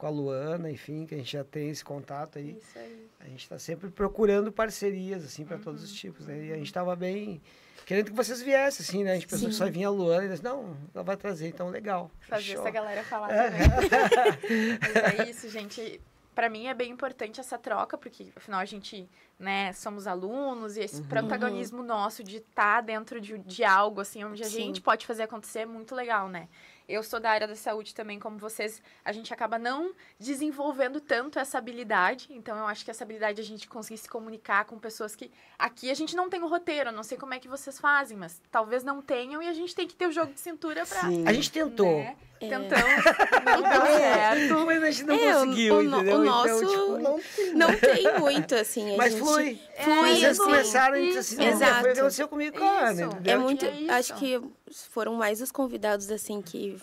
Speaker 1: com a Luana, enfim, que a gente já tem esse contato aí.
Speaker 2: Isso aí.
Speaker 1: A gente está sempre procurando parcerias, assim, para todos
Speaker 2: Uhum.
Speaker 1: os tipos, né? E a gente estava bem querendo que vocês viessem, assim, né? A gente pensou que só vinha a Luana e disse, não, ela vai trazer, então legal.
Speaker 2: Fazer
Speaker 1: fechou."
Speaker 2: essa galera falar também. Mas é isso, gente. Pra mim é bem importante essa troca, porque afinal a gente, né, somos alunos e esse protagonismo nosso de estar dentro de, de algo, assim, onde a
Speaker 4: Sim.
Speaker 2: gente pode fazer acontecer é muito legal, né? Eu sou da área da saúde também, como vocês, a gente acaba não desenvolvendo tanto essa habilidade, então eu acho que essa habilidade de a gente conseguir se comunicar com pessoas que aqui a gente não tem o roteiro, eu não sei como é que vocês fazem, mas talvez não tenham e a gente tem que ter o jogo de cintura pra
Speaker 5: Sim.
Speaker 1: A gente tentou.
Speaker 2: né? Tentamos, não deu certo.
Speaker 1: Mas a gente não
Speaker 4: É,
Speaker 1: conseguiu,
Speaker 4: o no- o
Speaker 1: entendeu?
Speaker 4: nosso-
Speaker 1: Então, tipo, não
Speaker 4: Não tem muito, assim. A
Speaker 1: Mas
Speaker 4: gente...
Speaker 1: flui.
Speaker 4: Flui,
Speaker 1: Vocês
Speaker 4: assim.
Speaker 1: começaram e disse assim, não,
Speaker 4: Exato.
Speaker 1: foi aconteceu comigo com a Ana,
Speaker 2: Isso.
Speaker 1: entendeu?
Speaker 4: É muito.
Speaker 2: é
Speaker 4: acho que foram mais os convidados, assim, que.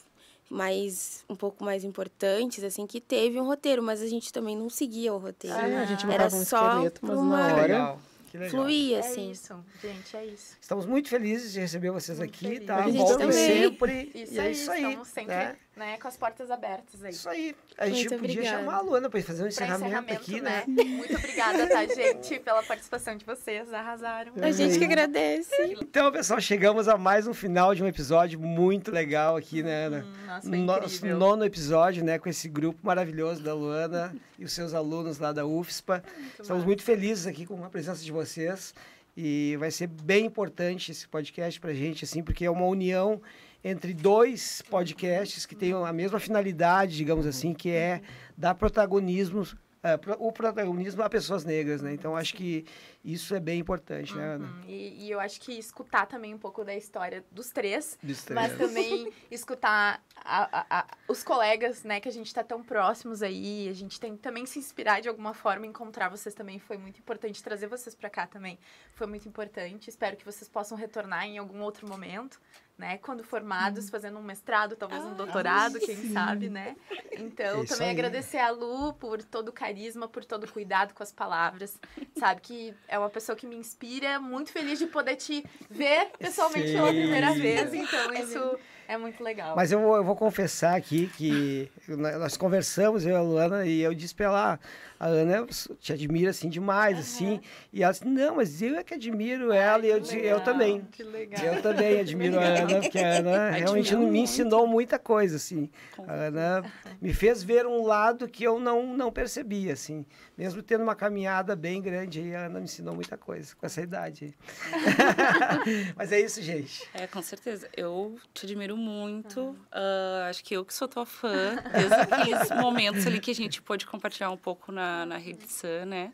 Speaker 4: Mais. Um pouco mais importantes, assim, que teve um roteiro, mas a gente também não seguia o roteiro.
Speaker 5: É, a gente
Speaker 4: Era
Speaker 5: um
Speaker 4: só uma-
Speaker 5: na
Speaker 1: que
Speaker 5: hora
Speaker 1: legal. que
Speaker 4: fluir,
Speaker 2: É
Speaker 4: assim.
Speaker 2: isso, gente, é isso.
Speaker 1: Estamos muito felizes de receber vocês
Speaker 2: Muito
Speaker 1: aqui,
Speaker 2: felizes.
Speaker 1: tá?
Speaker 4: A gente
Speaker 1: Voltem
Speaker 4: também.
Speaker 1: sempre.
Speaker 2: Isso
Speaker 1: e é isso aí.
Speaker 2: estamos sempre
Speaker 1: né?
Speaker 2: Né, com as portas abertas aí.
Speaker 1: Isso aí. A gente
Speaker 4: Muito
Speaker 1: podia
Speaker 4: obrigada.
Speaker 1: chamar a Luana para fazer um
Speaker 2: Pra
Speaker 1: encerramento,
Speaker 2: encerramento,
Speaker 1: aqui,
Speaker 2: né?
Speaker 1: né?
Speaker 2: Muito obrigada, tá, gente, pela participação de vocês. Arrasaram.
Speaker 4: A gente que agradece.
Speaker 1: Então, pessoal, chegamos a mais um final de um episódio muito legal aqui, né, Ana?
Speaker 2: Hum, nossa, foi
Speaker 1: Nosso
Speaker 2: incrível.
Speaker 1: nono episódio, né, com esse grupo maravilhoso da Luana e os seus alunos lá da UFSPA. Estamos
Speaker 2: massa.
Speaker 1: muito felizes aqui com a presença de vocês e vai ser bem importante esse podcast pra gente, assim, porque é uma união entre dois podcasts que têm a mesma finalidade, digamos assim, que é dar protagonismo, eh, o protagonismo a pessoas negras, né? Então, acho que isso é bem importante, né, Ana?
Speaker 2: Hum, e, e eu acho que escutar também um pouco da história dos três,
Speaker 1: Dos
Speaker 2: mas
Speaker 1: três.
Speaker 2: também escutar a- a- a- os colegas, né, que a gente tá tão próximos aí, a gente tem também se inspirar de alguma forma, encontrar vocês também foi muito importante, trazer vocês pra cá também foi muito importante. Espero que vocês possam retornar em algum outro momento, né, quando formados, fazendo um mestrado, talvez um doutorado, quem sabe, né? Então,
Speaker 1: É isso
Speaker 2: também
Speaker 1: aí.
Speaker 2: agradecer a Lu por todo o carisma, por todo o cuidado com as palavras, sabe, que é uma pessoa que me inspira, muito feliz de poder te ver pessoalmente pela
Speaker 1: Sim.
Speaker 2: primeira vez, então isso é muito legal.
Speaker 1: Mas eu vou, eu vou confessar aqui que nós conversamos, eu e a Luana, e eu disse pra ela, "Ah, a Ana te admira assim demais, assim. E ela disse, não, mas eu é que admiro ela, e eu disse, eu
Speaker 2: legal,
Speaker 1: também.
Speaker 2: Que legal.
Speaker 1: Eu também admiro a Ana, porque a Ana realmente me
Speaker 3: muito.
Speaker 1: ensinou muita coisa, assim.
Speaker 3: Com
Speaker 1: A Ana me fez ver um lado que eu não, não percebia, assim. Mesmo tendo uma caminhada bem grande, aí, a Ana me ensinou muita coisa com essa idade. Mas é isso, gente.
Speaker 3: É, com certeza. Eu te admiro muito. Ah, acho que eu que sou tua fã. Desde aqueles momentos ali que a gente pôde compartilhar um pouco na, na Rede Sun, né?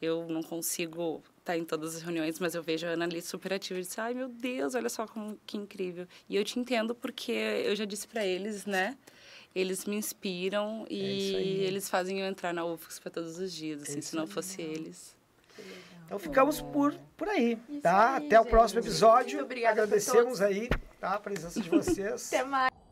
Speaker 3: Eu não consigo estar em todas as reuniões, mas eu vejo a Ana ali super ativa. Eu disse, ai, meu Deus, olha só como que incrível. E eu te entendo porque eu já disse para eles, né? Eles me inspiram
Speaker 1: É
Speaker 3: e eles fazem eu entrar na UFX para todos os dias. Assim,
Speaker 1: isso
Speaker 3: se não fosse eles.
Speaker 1: Então ficamos por, por aí,
Speaker 2: Isso
Speaker 1: tá?
Speaker 2: aí,
Speaker 1: Até o próximo
Speaker 2: gente.
Speaker 1: episódio.
Speaker 2: Muito obrigada por
Speaker 1: Agradecemos aí tá, a presença de vocês.
Speaker 2: Até mais.